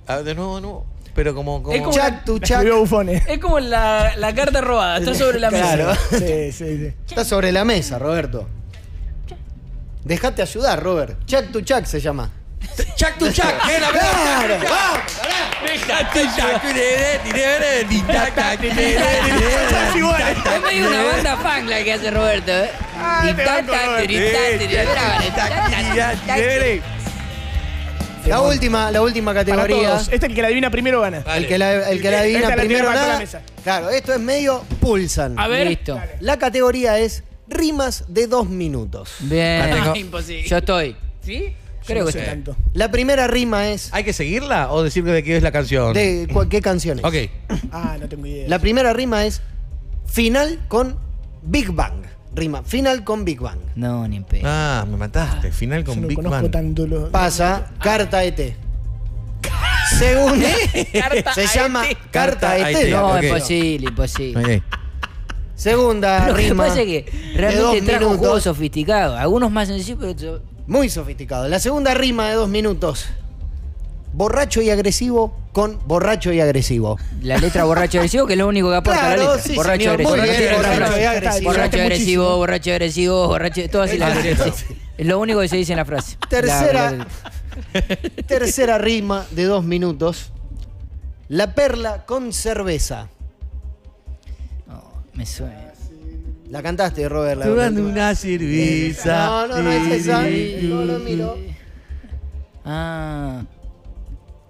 Speaker 3: A ver, de nuevo, de nuevo. pero como. como...
Speaker 2: Es como-
Speaker 5: Chac tu
Speaker 6: Bufones.
Speaker 2: Es como la, la carta robada, está sobre la
Speaker 5: Claro.
Speaker 2: mesa.
Speaker 6: Sí, sí, *laughs* sí.
Speaker 5: Está sobre la mesa, Roberto. Dejate ayudar, Robert. Chac tu chac se llama.
Speaker 3: Chac tu chac, que la
Speaker 5: Claro,
Speaker 4: Es medio una banda funk la que hace Roberto, ¿eh?
Speaker 5: La última, la última
Speaker 6: Para
Speaker 5: categoría.
Speaker 6: todos. Este el que la adivina primero gana.
Speaker 5: El que la, el que la adivina
Speaker 6: Esta la
Speaker 5: primero
Speaker 6: para toda la mesa.
Speaker 5: Claro, esto es medio pulsan.
Speaker 2: A ver.
Speaker 4: Listo.
Speaker 5: La categoría es rimas de dos minutos.
Speaker 4: Bien.
Speaker 2: Ah, imposible.
Speaker 4: Yo estoy.
Speaker 2: ¿Sí?
Speaker 4: Creo que sí.
Speaker 6: tanto.
Speaker 5: La primera rima es
Speaker 3: ¿Hay que seguirla o decir de qué es la canción?
Speaker 5: de cu- qué canciones.
Speaker 3: Ok. *coughs*
Speaker 6: Ah, no tengo idea.
Speaker 5: La primera rima es final con Big Bang. Rima final con Big Bang.
Speaker 4: No, ni en pedo.
Speaker 3: Ah, me mataste. Final
Speaker 6: Yo
Speaker 3: con
Speaker 6: no
Speaker 3: Big
Speaker 6: conozco
Speaker 3: Man.
Speaker 6: tanto los.
Speaker 5: Pasa carta ET. *laughs* Segunda
Speaker 2: Carta
Speaker 5: se
Speaker 2: a
Speaker 5: llama carta
Speaker 3: Carta
Speaker 5: ET.
Speaker 3: ET.
Speaker 4: no,
Speaker 3: ok.
Speaker 4: imposible, imposible.
Speaker 3: Ok.
Speaker 5: Segunda
Speaker 4: Pero lo que
Speaker 5: rima.
Speaker 4: pasa es que
Speaker 5: de
Speaker 4: realmente
Speaker 5: dos
Speaker 4: trajo
Speaker 5: minutos.
Speaker 4: juegos sofisticados. Algunos más sencillos, pero otros-
Speaker 5: Muy sofisticado. La segunda rima de dos minutos. Borracho y agresivo con borracho y agresivo.
Speaker 4: la letra borracho agresivo, que es lo único que aporta
Speaker 5: Claro,
Speaker 4: la letra.
Speaker 5: sí,
Speaker 4: borracho
Speaker 5: señor,
Speaker 4: agresivo.
Speaker 5: bien, borracho y agresivo.
Speaker 4: Borracho agresivo, borracho agresivo, borracho. Todas así las letras. Es lo único que se dice en la frase.
Speaker 5: Tercera.
Speaker 4: La- la-
Speaker 5: Tercera rima de dos minutos. La perla con cerveza.
Speaker 4: no, me suena.
Speaker 5: La cantaste, Robert. La
Speaker 3: Tomando
Speaker 5: última.
Speaker 3: una cerveza.
Speaker 5: No, no, no es esa. No lo miro.
Speaker 4: Ah.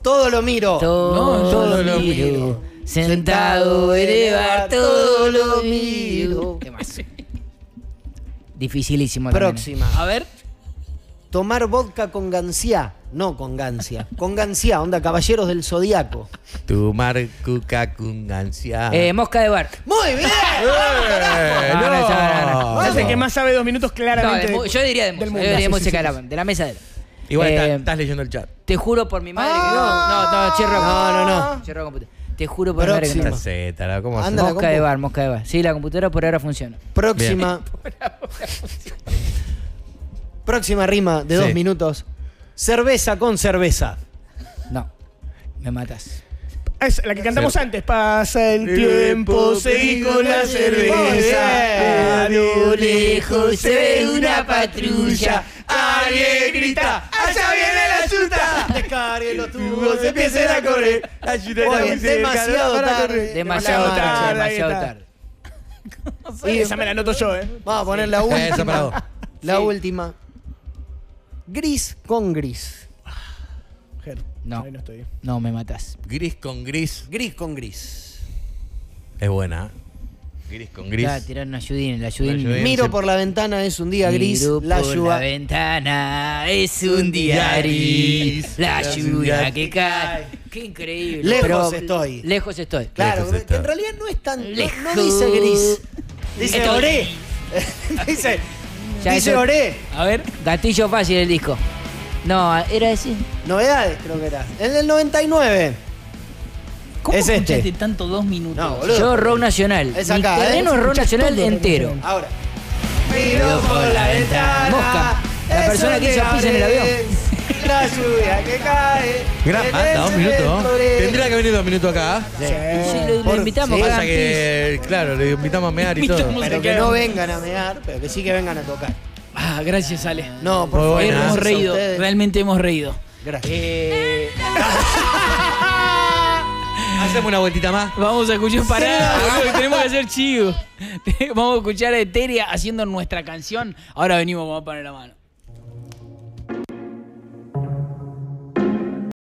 Speaker 5: Todo lo miro.
Speaker 4: Todo,
Speaker 3: todo lo
Speaker 4: miro. Sentado en el bar, todo lo miro. ¿Qué más? Dificilísimo también.
Speaker 5: Próxima.
Speaker 2: A ver.
Speaker 5: Tomar vodka con gancia. No con gancia. Con gancia, onda caballeros del zodiaco.
Speaker 3: Tu marcuca con ansia.
Speaker 4: Eh, mosca de bar.
Speaker 5: ¡Muy bien!
Speaker 3: Eh,
Speaker 4: No, no, no, no.
Speaker 6: Es el que más sabe dos minutos
Speaker 4: No,
Speaker 6: claramente.
Speaker 4: de yo diría de música. Yo diría de música
Speaker 6: sí,
Speaker 4: de, la, de la mesa de él.
Speaker 3: Igual
Speaker 4: Eh,
Speaker 3: estás, estás leyendo el chat.
Speaker 4: Te juro por mi madre que
Speaker 5: Ah.
Speaker 4: no. No, no, cierro.
Speaker 5: No, no, no.
Speaker 4: Cierro computadora. Te juro por mi madre que no.
Speaker 3: Zeta, ¿cómo?
Speaker 5: Anda.
Speaker 4: Mosca de bar, mosca de bar. Sí, la computadora por ahora funciona.
Speaker 5: Próxima. *laughs* Próxima rima de
Speaker 3: Sí.
Speaker 5: dos minutos. Cerveza con cerveza.
Speaker 4: No, me matas.
Speaker 6: Ah, Es la que cantamos
Speaker 3: Sí.
Speaker 6: antes. Pasa el tiempo, seguí con la cerveza. A lo lejos se ve una patrulla. Alguien grita, allá viene la chuta.
Speaker 5: Descarguen los
Speaker 6: Tubos empiecen a correr.
Speaker 3: Muy cerca,
Speaker 5: demasiado tarde.
Speaker 3: correr.
Speaker 4: Demasiado
Speaker 6: Demasiado
Speaker 4: tarde,
Speaker 6: tarde, ahí
Speaker 4: demasiado
Speaker 6: está.
Speaker 4: tarde. *laughs*
Speaker 5: Y
Speaker 6: Esa me la anoto yo, ¿eh?
Speaker 5: Vamos a poner la última.
Speaker 3: Esa para vos.
Speaker 5: La última. Gris con gris.
Speaker 6: Ger,
Speaker 4: No.
Speaker 6: ahí no estoy.
Speaker 4: No, me matas.
Speaker 3: Gris con gris.
Speaker 5: Gris con gris.
Speaker 3: Es buena. ¿eh? Gris con gris.
Speaker 4: Ya, tirar una ayudín, la ayudín.
Speaker 5: Miro
Speaker 3: se-
Speaker 5: por la ventana, es un día gris.
Speaker 4: Miro
Speaker 5: La
Speaker 4: por
Speaker 5: lluvia.
Speaker 4: la ventana, es un día gris. La lluvia que cae. Qué increíble.
Speaker 5: Lejos
Speaker 4: Pero
Speaker 5: estoy.
Speaker 4: Lejos estoy.
Speaker 5: Claro,
Speaker 3: Lejos
Speaker 5: que
Speaker 3: está.
Speaker 5: en realidad no es tan. No, no
Speaker 4: Lejos.
Speaker 5: dice gris. Dice
Speaker 4: Estoy.
Speaker 5: oré. *laughs* dice.
Speaker 4: Ya
Speaker 5: dice
Speaker 4: eso-
Speaker 5: oré.
Speaker 2: A ver.
Speaker 4: Gatillo fácil el disco. No, era decir.
Speaker 5: Novedades, creo que era. El del 99.
Speaker 2: ¿Cómo
Speaker 5: Es este.
Speaker 2: escuchaste tanto dos minutos?
Speaker 5: No, boludo.
Speaker 4: Yo rock nacional.
Speaker 5: Es
Speaker 4: Mi
Speaker 5: acá, ¿eh?
Speaker 4: terreno es rock nacional
Speaker 6: todo
Speaker 4: entero.
Speaker 5: Ahora. Miro por la ventana.
Speaker 4: Mosca. La persona que hizo pis en el avión.
Speaker 5: La lluvia que cae.
Speaker 3: Gran
Speaker 5: en
Speaker 3: banda, dos minutos. Tendría que venir dos minutos acá.
Speaker 4: Sí, lo, lo
Speaker 5: Por-
Speaker 4: invitamos
Speaker 5: sí.
Speaker 3: Pasa
Speaker 4: hagan
Speaker 3: que, claro, le invitamos a mear y todo.
Speaker 2: Invitamos
Speaker 5: Pero que no vengan a mear, pero que sí que vengan a tocar.
Speaker 2: Ah, gracias, Ale.
Speaker 5: No, por
Speaker 3: Muy
Speaker 5: favor.
Speaker 3: buena.
Speaker 2: hemos
Speaker 5: gracias a
Speaker 2: reído,
Speaker 5: ustedes.
Speaker 2: realmente hemos reído.
Speaker 5: Gracias.
Speaker 2: Eh, *laughs*
Speaker 3: Hacemos una vueltita más.
Speaker 2: vamos a escuchar pará, boludo, que tenemos que hacer chivo. *laughs* Vamos a escuchar a Eteria haciendo nuestra canción. Ahora venimos, vamos a poner la mano.